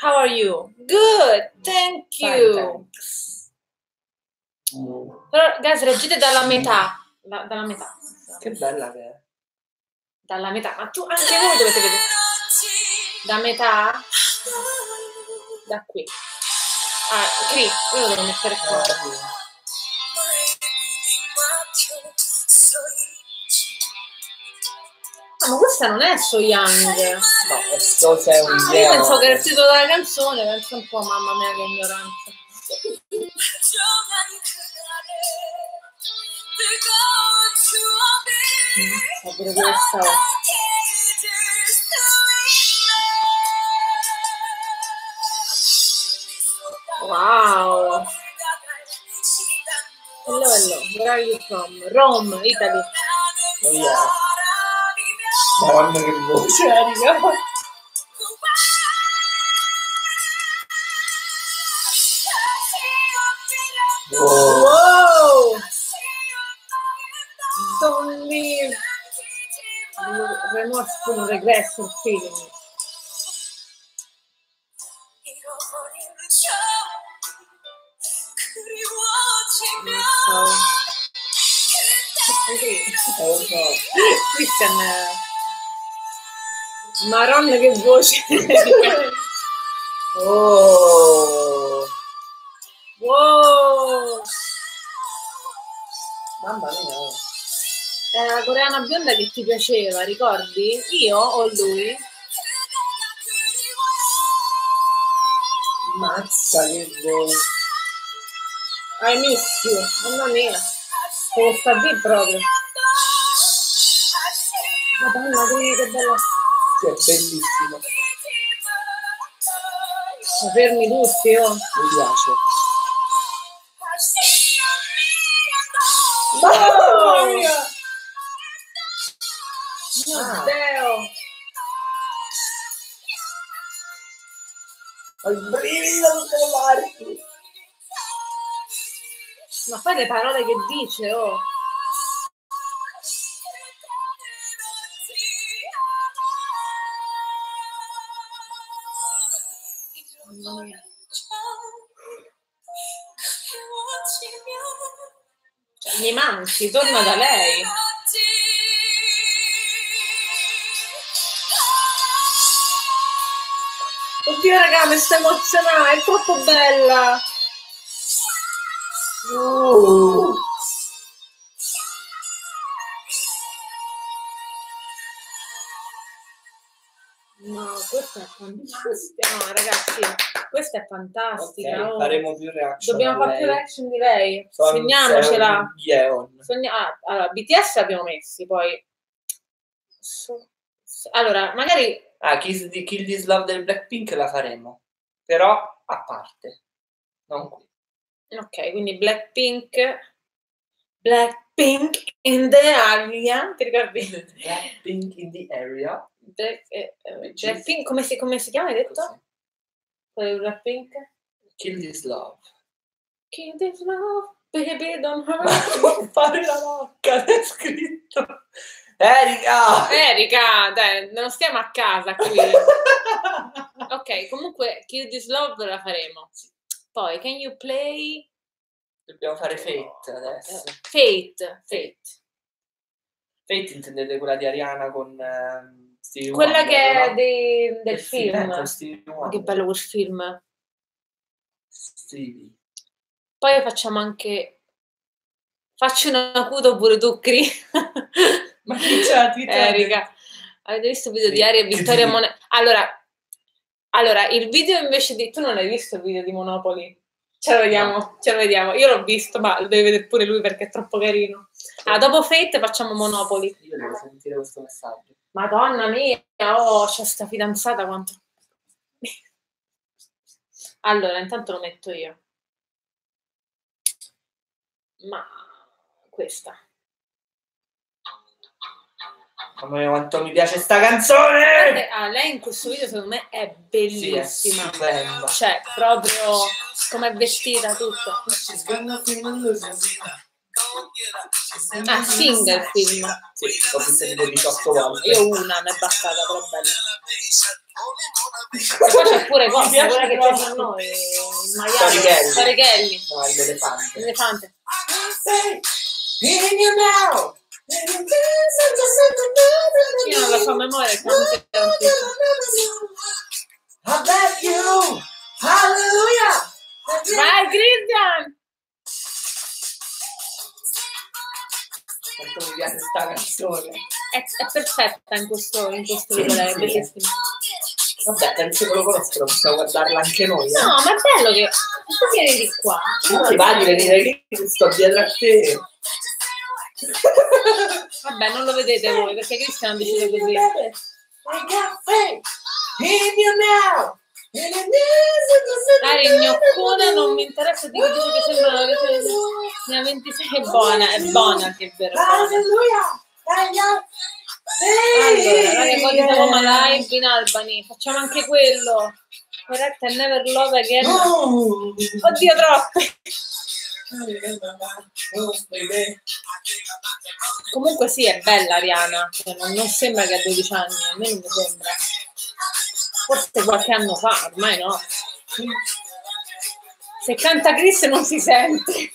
How are you? Good, thank you. thanks. Però, guys, leggete dalla metà. Da- dalla metà. Che bella che è. Dalla metà. Ma tu, anche voi dovete vedere. Da metà? Da qui. Ah, qui, io lo devo mettere qua. Ah, ma questa non è So Young. No, questo sei un Ah, io pensavo che era il titolo della canzone, penso un po', mamma mia che ignoranza. Sa pure questa. Wow. Hello, hello. Where are you from? Rome, Italy. Oh, yeah. Madonna che voce, Erika. Oh. Wow! Don't leave. Remorseful regressive feeling. Eh, lo Christian eh, Maronna che voce Oh. wow Mamma mia. Era la coreana bionda che ti piaceva, ricordi? Io o lui? Voce. I miss you, mamma mia. Devo sta lì proprio. Madonna, vedi che bella. Sì, è bellissimo. Ma fermi tutti, oh. Mi piace. Le parole che dice, oh. Cioè, mi manchi, torna da lei. Oddio raga, mi sta emozionando, è troppo bella. No, questa è fantastica. No, ragazzi, questa è fantastica. Ok, oh. faremo più reaction. Dobbiamo fare più reaction di lei. Son- Segniamocela. Sogna- ah, allora, BTS abbiamo messi, poi... Allora, magari... Ah, di Kill This Love del Blackpink la faremo. Però a parte. Non qui. Ok, quindi Blackpink... Blackpink in the area. Ti ricordi? Blackpink in the area. Black- eh, eh, Blackpink, come si, come si chiama, hai detto? Quello di Blackpink? Kill This Love. Kill this love, baby, don't hurt. Non fare la locca, è scritto. Erika! Erika, dai, non stiamo a casa qui. ok, comunque Kill This Love la faremo. Poi, can you play Dobbiamo fare Fate adesso. eh, Fate? Fate. Fate intendete quella di Ariana con ehm, Stevie Quella Wonder, che è no? del Eh eh, film. Wonder. che bello quel film. Stevie. Poi facciamo anche... Facci un acuto pure tu, Cri. Ma chi c'è la? Erika, avete visto il video Sì. di Aria e Che Vittoria. Monet? Allora, allora, il video invece di... Tu non hai visto il video di Monopoli? Ce lo vediamo, ce lo vediamo. Io l'ho visto, ma lo deve vedere pure lui perché è troppo carino. Ah, dopo Fate facciamo Monopoli. Io devo sentire questo messaggio. Madonna mia, oh, c'è sta fidanzata quanto... Allora, intanto lo metto io. Ma questa. Mamma mia, quanto mi piace sta canzone! Ah, lei in questo video secondo me è Sì, è bellissima. stupenda. cioè, proprio come è vestita tutto. Ah, Sing il film. Sì, l'ho visto tipo 18 volte. Io una, mi è bastata, però bella. E poi c'è pure cosa, quella che piace a noi, il maiale. Storichelli, No, l'elefante. l'elefante. Io non la so a memoria, comunque è un film. I bet you! Hallelujah! Vai Christian! Quanto mi piace sta canzone. È, è perfetta in questo, in questo video, lei è Sì. bellissima. Vabbè, penso che lo conosco, possiamo guardarla anche noi. Eh? No, ma è bello che tu vieni di qua. Non ti va di venire qui, sto dietro a te. Vabbè, non lo vedete voi perché Cristian ha deciso così. Dai, il gnoccone non mi interessa di che dice che sembra che sia 26 è buona, è buona che è vero. buona. Allora, raga, Roma live in Albany, facciamo anche quello. Correct and never love again. Oddio, troppo. Comunque sì, è bella Ariana, cioè, non, non sembra che ha 12 anni, a me non mi sembra. Forse qualche anno fa, ormai no. Se canta Chris non si sente.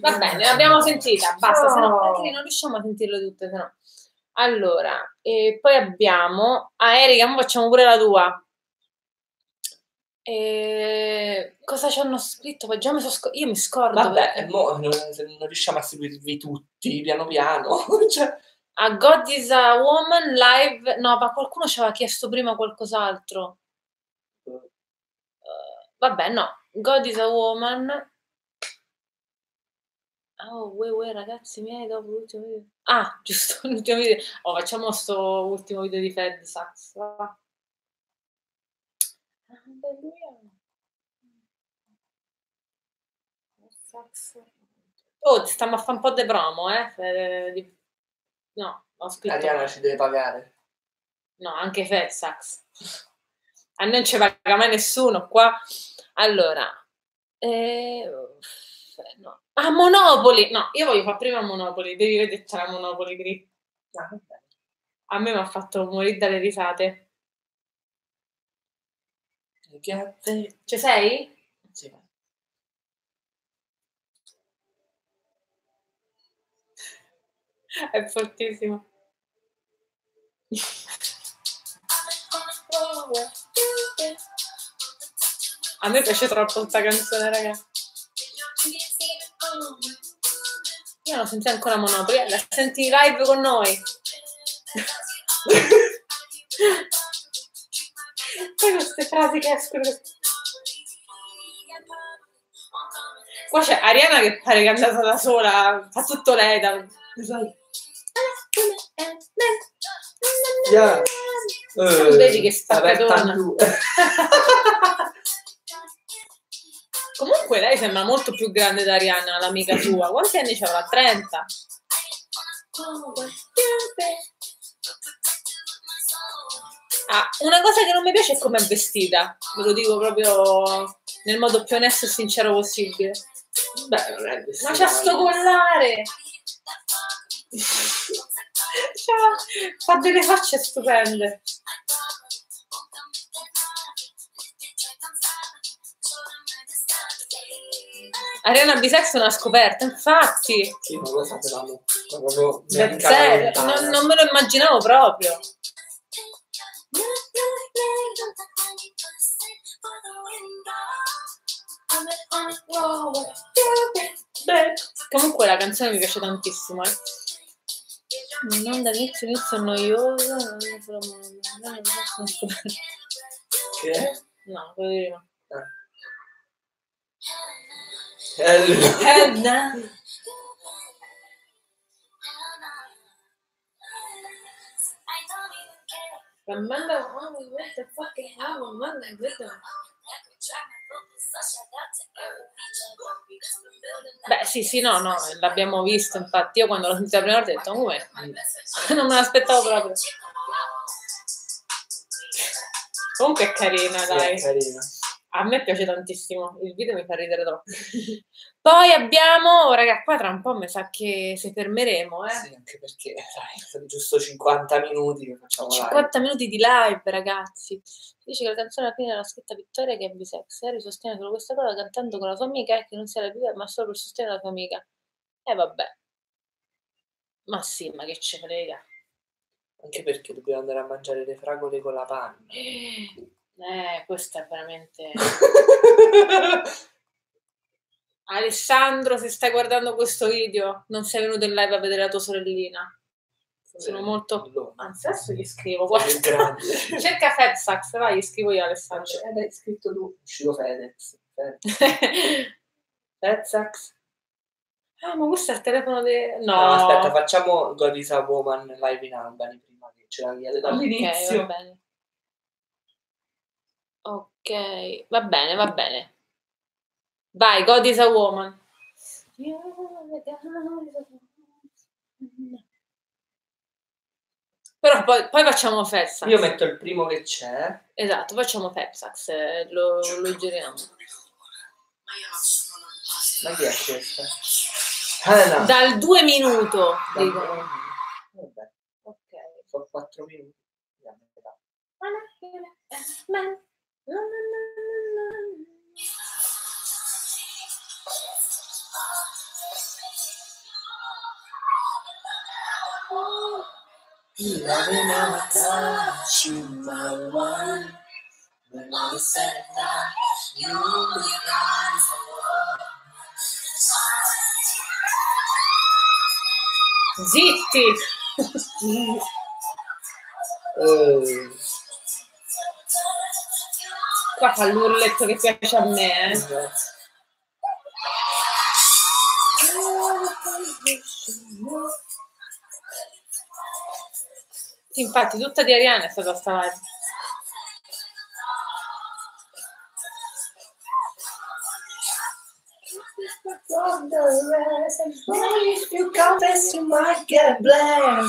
Va bene, l'abbiamo sentita, basta, se no anche lì non riusciamo a sentirle tutte, se no. Allora, e poi abbiamo... Ah, Erika, mo facciamo pure la tua. E cosa ci hanno scritto? Poi già mi so scor- io mi scordo. Vabbè, perché- mo non, non riusciamo a seguirvi tutti piano piano. cioè, A God is a Woman live. No, ma qualcuno ci aveva chiesto prima qualcos'altro. Eh, vabbè, no. God is a Woman. Oh, uè, uè, ragazzi miei, dopo l'ultimo video. Ah, giusto, l'ultimo video. Oh, facciamo sto ultimo video di Fed Sax. va. Oh, ti stiamo a fare un po' di promo, eh? eh, No, ho scritto. Ariana ci deve pagare. No, anche Fetsax. A noi non ci paga mai nessuno qua. Allora, eh, no. Ah, Monopoli! No, io voglio fare prima Monopoli. Devi vedere c'è la Monopoli qui. Ah. A me mi ha fatto morire dalle risate. Ci sei? Sì. È fortissimo. A me piace troppo questa canzone, raga. Io non sento ancora Monopoli, la senti in live con noi. Poi queste frasi che escono. Qua c'è Ariana che pare che è andata da sola, fa tutto lei. Da... Yeah. Non vedi che spaccatona. Comunque lei sembra molto più grande da Ariana, l'amica tua. Quanti anni c'avrà? 30? Ah, una cosa che non mi piace è come è vestita, ve lo dico proprio nel modo più onesto e sincero possibile. Beh, non è Ma c'ha sto collare! C'ha- fa delle facce stupende. Ariana Bisex è una scoperta, infatti. Sì, non lo sapevamo. Proprio zero, non, non me lo immaginavo proprio. Comunque la canzone mi piace tantissimo. Eh. Non dall'inizio inizio noioso. non è solo- non è. Che? No, quello di prima. No. Amanda, what the fucking hell, Amanda, vedo. Beh, sì, sì, no, no, l'abbiamo visto, infatti. Io quando l'ho sentita la prima volta ho detto, come? Non me l'aspettavo proprio. Comunque è carina, sì, è dai. carina. A me piace tantissimo, il video mi fa ridere troppo. Poi abbiamo, raga, qua tra un po' mi sa che si fermeremo, eh. Sì, anche perché dai, sono giusto 50 minuti che facciamo live. 50 minuti di live, ragazzi. Dice che la canzone alla fine era scritta Vittoria che è bisex. Harry sostiene solo questa cosa cantando con la sua amica e che non sia la più ma solo per sostenere la sua amica. E vabbè. Ma sì, ma che ci frega. Anche perché dobbiamo andare a mangiare le fragole con la panna. Eh, questo è veramente... Alessandro, se stai guardando questo video, non sei venuto in live a vedere la tua sorellina. Sono molto... Allora, Anzi, adesso gli scrivo, guarda. Cerca Fedsax, vai, gli scrivo io Alessandro. Eh, hai scritto tu, uscito Fedex. Fedsax. Ah, ma questo è il telefono di... No, No, aspetta, facciamo God is a Woman live in Albany prima che ce la chiede Ok, va dall'inizio. bene. Ok, va bene, va bene. Vai, God is a woman. Però poi, poi facciamo Fepsax. Io metto il primo che c'è. Esatto, facciamo Fepsax, eh, lo, lo giriamo. Ma chi è questa? No. Dal due minuto, Dal- dicono. Vabbè, Ok. sono 4 minuti. Andiamo a metà. Zitti! Eh, Qua fa l'urletto che piace a me, eh. Infatti, tutta di Ariana è stata sta live.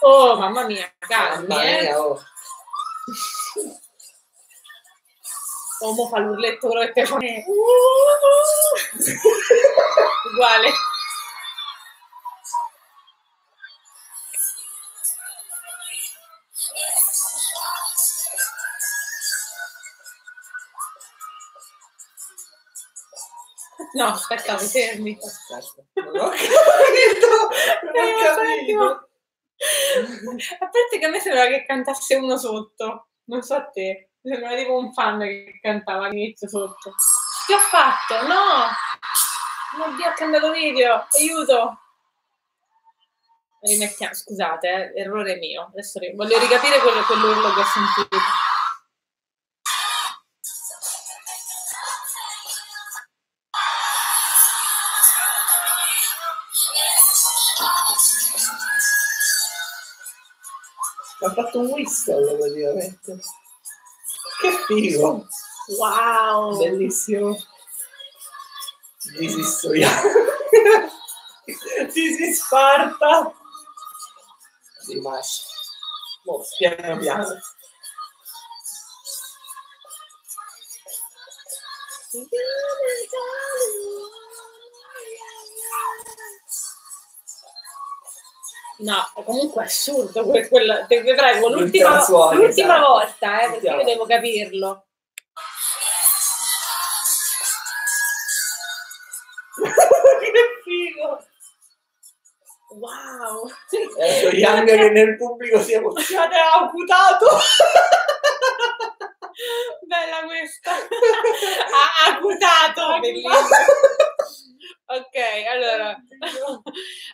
Oh, mamma mia, calmi, eh. oh. Oh, mo fa l'urletto quello che piace a me. Uguale. No, aspetta, fermi. Aspetta, non ho capito, non Eh, ho capito. A parte che a me sembrava che cantasse uno sotto, non so a te, mi sembrava tipo un fan che cantava all'inizio sotto. Che ho fatto? No! Non vi ho cambiato video, aiuto! Rimettiamo, scusate, eh, errore mio. Adesso voglio ricapire quello, quell'urlo che ho sentito. Ha fatto un whistle praticamente. Che figo, Wow! bellissimo. Is Sparta. Rimasto. Mo, piano piano. No, comunque è assurdo que- quella, te, te prego, l'ultima, L'ultrasuono, l'ultima esatto. volta, eh, perché io devo capirlo. che figo! Wow! Eh, young che nel pubblico si emoziona. ha acutato! Bella questa! ha acutato! Bellissimo! Ok, allora,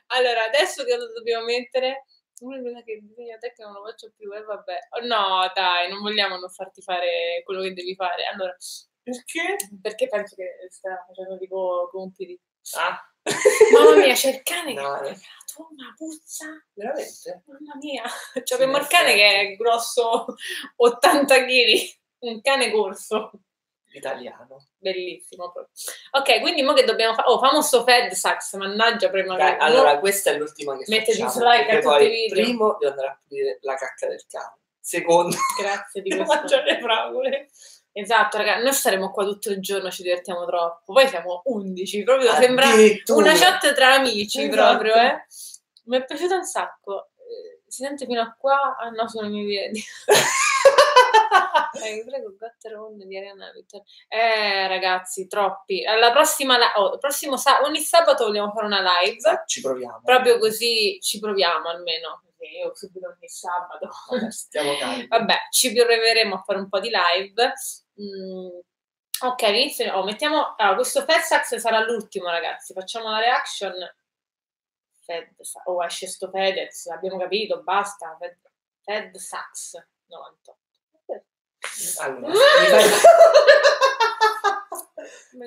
allora adesso che lo dobbiamo mettere? Una cosa che bisogna te che non lo faccio più, e vabbè. Oh, No, dai, non vogliamo non farti fare quello che devi fare. Allora, Perché? perché penso che sta facendo tipo compiti? Ah, Mamma mia, c'è il cane che No, ha no. cagato una puzza. veramente? Mamma mia, cioè Sì, cane che è grosso 80 kg, un cane corso. Italiano. Bellissimo proprio. Ok, quindi mo che dobbiamo fare? Oh, famoso Fed Sax, mannaggia prima Dai, che... allora questa è l'ultima che Mette facciamo. dislike a tutti i video. Primo, devo andare a pulire la cacca del cane. Secondo, Grazie di questo. mangiare le fragole. Esatto, raga, noi staremo qua tutto il giorno, ci divertiamo troppo. Poi siamo 11, proprio sembra una chat tra amici Esatto. proprio, eh. Mi è piaciuto un sacco. Si sente fino a qua? Ah no, sono i miei piedi. Eh, prego, Gatteron di Ariana Vittoria. Eh, ragazzi, troppi. Alla prossima, oh, prossimo sa- ogni sabato vogliamo fare una live. Ci proviamo. Proprio così ci proviamo almeno. Io subito ogni sabato. Vabbè, Stiamo calmi. Vabbè, ci proveremo a fare un po' di live. Mm, ok, inizio. Oh, mettiamo. Allora, questo Fed Sax sarà l'ultimo, ragazzi. Facciamo la reaction. Fed Oh, esce sto Fedez, abbiamo capito, basta. Fed, Fed Sax 98. Allora,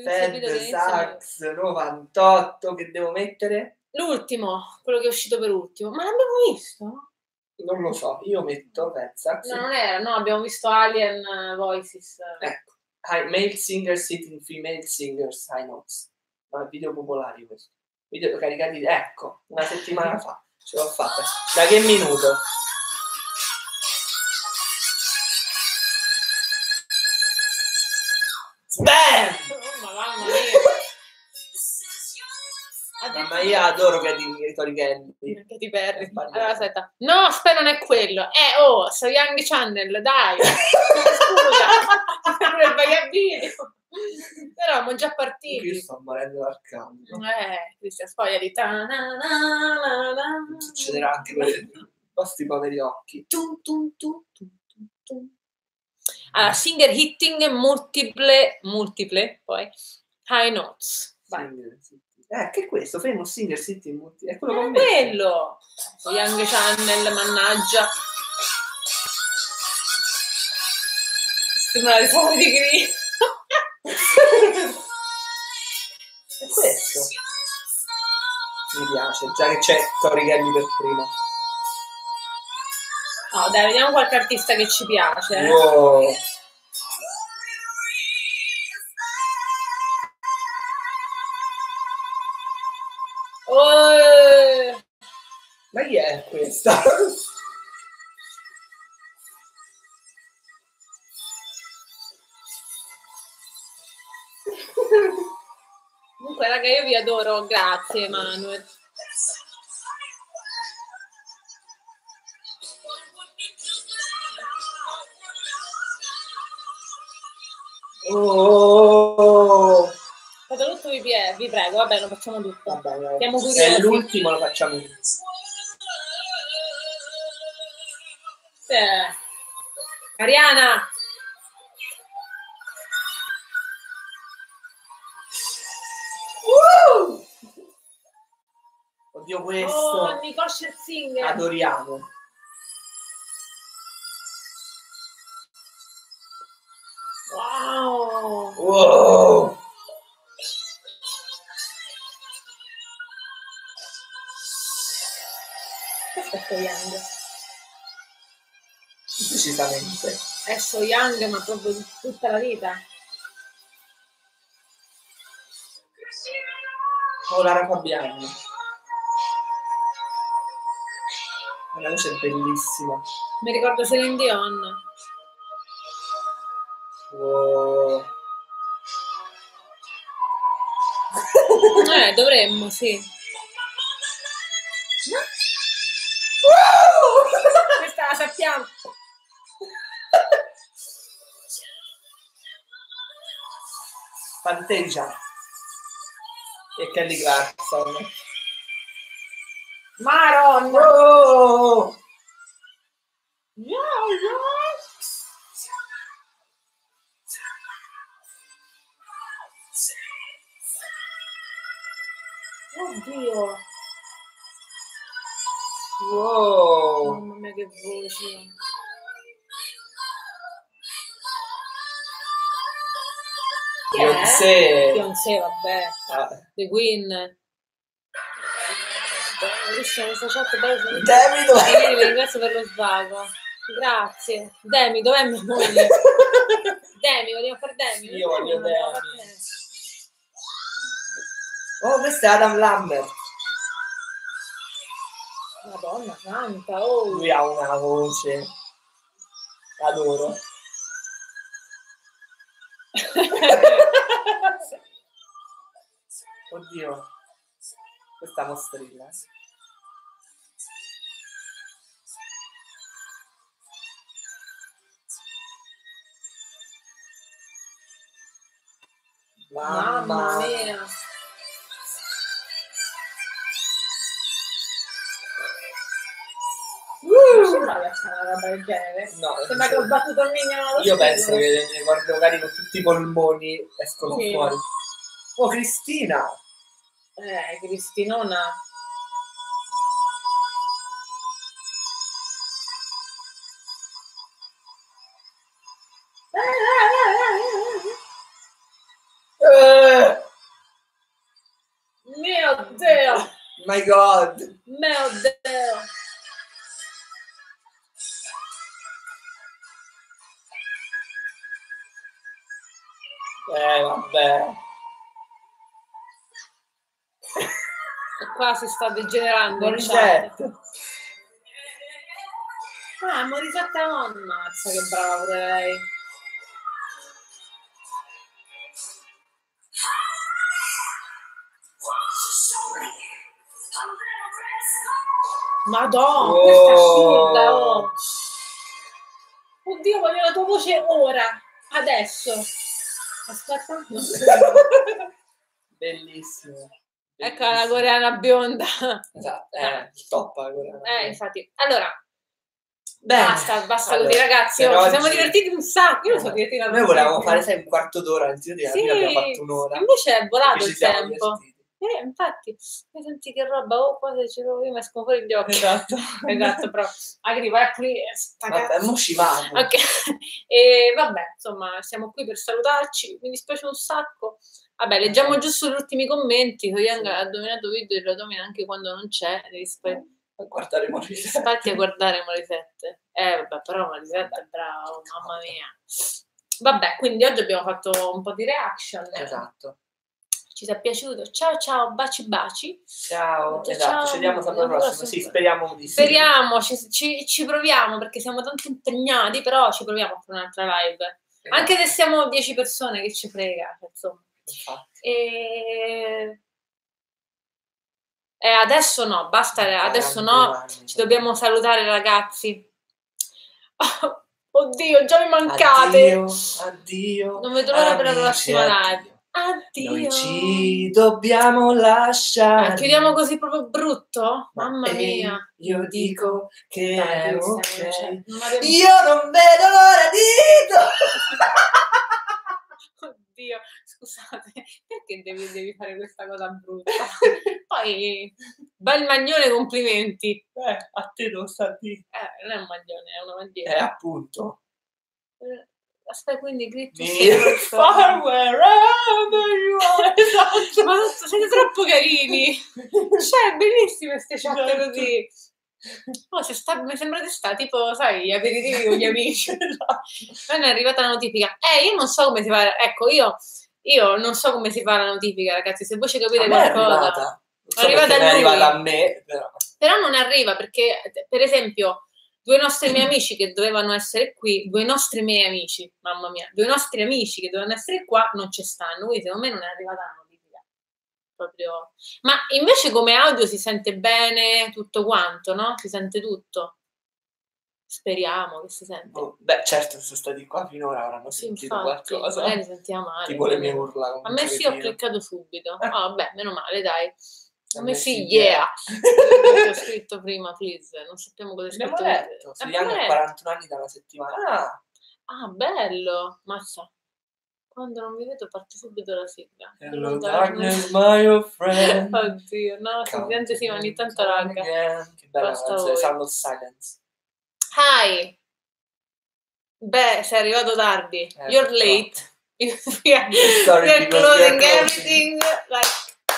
Fed Sax 98 che devo mettere? L'ultimo, quello che è uscito per ultimo. Ma l'abbiamo visto? Non lo so, io metto Fed Sax. No, non era, no, abbiamo visto Alien eh, Voices. Ecco, high, male singer sitting female singers high notes. Ma video popolari questo. Video caricati, ecco, una settimana fa. Ce l'ho fatta. Da che minuto? Bam! Oh, ma mamma mia. Mamma io adoro Katy Tori Kelly. Katy Perry. Allora, aspetta. No, aspetta, non è quello. Eh, oh, so Young Channel, dai. Scusa. Sembra il bagaglino. Però siamo già Io partiti. sto morendo dal caldo. Eh, Cristian. Non succederà anche per i vostri poveri occhi. Tum, tum, tum. Allora, singer hitting multiple, multiple, poi high notes. Vai. Eh, che è questo? Famous Singer City Multi. È quello con me. quello! Young Channel, mannaggia. Sembra le fuoco di Gri. È questo. Mi piace, già che c'è Tori Kelly per prima. Oh, dai, vediamo qualche artista che ci piace. eh. Wow. Oh, Ma chi è questa? Adoro, grazie Manuel. Oh. Fate tutto vi, vi prego, vabbè, lo facciamo tutto. Vabbè, vabbè. Siamo Se curiosi. è l'ultimo lo facciamo tutti. Eh. Ariana, Oddio questo. oh, Nicole Scherzinger. Adoriamo. Wow. Wow. Questo è So Young. Decisamente. È So Young, ma proprio tutta la vita. Oh, Lara Fabiani. La voce è bellissima. Mi ricordo Celine Dion. Wow. Eh, dovremmo, sì. Questa la sappiamo. Fantasia. E Kelly Clarkson. Maron. Oh! Yeah, yeah. Oddio. Wow! Mamma mia che voce. Beyoncé. Beyoncé, vabbè. Ah, The Queen. Questa questa chat bella. Demi, dov'è? Io vi ringrazio per lo svago. Grazie. Demi, dov'è mia moglie? Demi, vogliamo fare Demi? Io voglio Demi. Oh, questo è Adam Lambert. Madonna santa, oh. Lui ha una voce. Adoro. Oddio. Questa mostrilla. Mamma mia. Non sembra che sia una roba del genere. No, Sembra che ho battuto il mignolo. io penso che mi guardo magari con tutti i polmoni escono Sì. fuori. Oh, Cristina! Eh, Cristinona. My God! Mio Dio! Eh, vabbè. E qua si sta degenerando. Morissette. Ah, Morisetta ammazza che brava lei. Madonna, Oh. questa è assurda, oh. Oddio, voglio la tua voce ora, adesso. Aspetta. Bellissimo. Ecco la coreana bionda. Esatto, eh, top la coreana. Eh, infatti. Allora, Bene. Basta, basta Allora, così ragazzi. per oh, ci siamo oggi- divertiti un sacco. Io mi sono divertita Noi volevamo fare sai, un quarto d'ora, anzi Sì, abbiamo fatto un'ora. invece è volato il tempo. divertiti. Eh, infatti, mi senti che roba, oh, qua se ce l'ho io mi escono fuori gli occhi. Esatto. esatto, però. Agri, vai a pulire sta Vabbè, mo ci vado. Ok, e vabbè, insomma, siamo qui per salutarci. Mi dispiace un sacco. Vabbè, leggiamo giusto gli ultimi commenti. Young Sì. ha dominato video e lo domina anche quando non c'è. Rispe- Guardare Morissette. Spatti a guardare Morisette. Eh, vabbè, però Morisette è bravo, mamma mia. Vabbè, quindi oggi abbiamo fatto un po' di reaction. Esatto. Ci sia piaciuto. Ciao, ciao, baci, baci. Ciao, Ciao, esatto, ciao. ci vediamo sabato prossimo. prossima. Sì, speriamo di sì. Speriamo, ci, ci- ci proviamo perché siamo tanto impegnati, però ci proviamo a fare un'altra live. Esatto, Anche se siamo 10 persone, che ci frega, insomma. E... e adesso no, basta, adesso no, 41 anni, ci dobbiamo salutare ragazzi. Oddio, già mi mancate. Addio, addio. Non vedo l'ora per la prossima live. Addio. Noi ci dobbiamo lasciare. Ah, chiudiamo così proprio brutto? Ma Mamma mia. Io dico che Dai, è Cristian, ok. cioè, Io non vedo l'ora di... Oddio, scusate, perché devi, devi fare questa cosa brutta? Poi, bel maglione, complimenti. Eh, a te lo sta di... Eh, non è un maglione, è una Eh, maglietta. appunto. Eh, Aspetta, quindi Gritty far, wherever you are. Esatto. Ma siete troppo carini. Cioè, bellissime queste chat Esatto. così. Oh, sta- mi sembra che sta tipo, sai, gli aperitivi con gli amici. Poi mi è arrivata la notifica. Eh, io non so come si fa. Ecco, io, io non so come si fa la notifica, ragazzi. Se voi ci capite A me è qualcosa. arrivata. So È arrivata a me, però. Però non arriva perché, per esempio, due nostri miei amici che dovevano essere qui, due nostri miei amici, mamma mia, due nostri amici che dovevano essere qua non ci stanno. Quindi secondo me non è arrivata la notifica. Proprio. Ma invece come audio si sente bene tutto quanto, no? Si sente tutto. Speriamo che si sente. Boh, Beh, certo, sono stati qua finora, avranno Sì, sentito infatti, qualcosa. magari sentiamo male. Tipo le mie urla. A me sì, ho cliccato subito. Eh. Ah, vabbè, meno male, dai. A me sì, yeah. yeah. Quello che ho scritto prima, please. Non sappiamo cosa è Abbiamo scritto. letto. Abbiamo Siriano ha letto. 41 anni da una settimana. Ah, Ah, bello. Mazza. Quando non vi vedo parte subito la sigla. hello darkness, my old friend. Oddio, no, semplicemente sì, ma ogni tanto raga. Again. Che bella canzone. Sound of Silence. Hi. Beh, sei arrivato tardi. Eh, You're purtroppo. late. closing closing. everything. Like,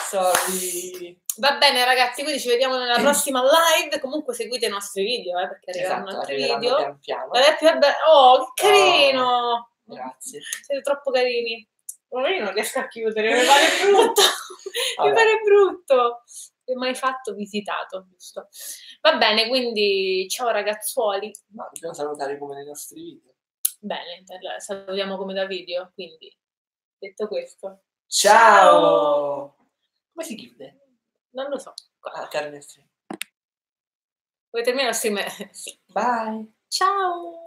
Sorry. Va bene ragazzi, quindi ci vediamo nella prossima live. Comunque seguite i nostri video, eh, perché arriveranno Esatto, altri video. pian piano. Oh, che carino! Grazie. Siete troppo carini. Ma io non riesco a chiudere, mi pare brutto. mi pare brutto. Che mai fatto visitato, giusto? Va bene, quindi ciao ragazzuoli. Ma dobbiamo salutare come nei nostri video. Bene, salutiamo come da video, quindi detto questo, Ciao! Come si chiude? Non lo so. Ah, termine stream. Vuoi terminare? Sì. Bye! Ciao!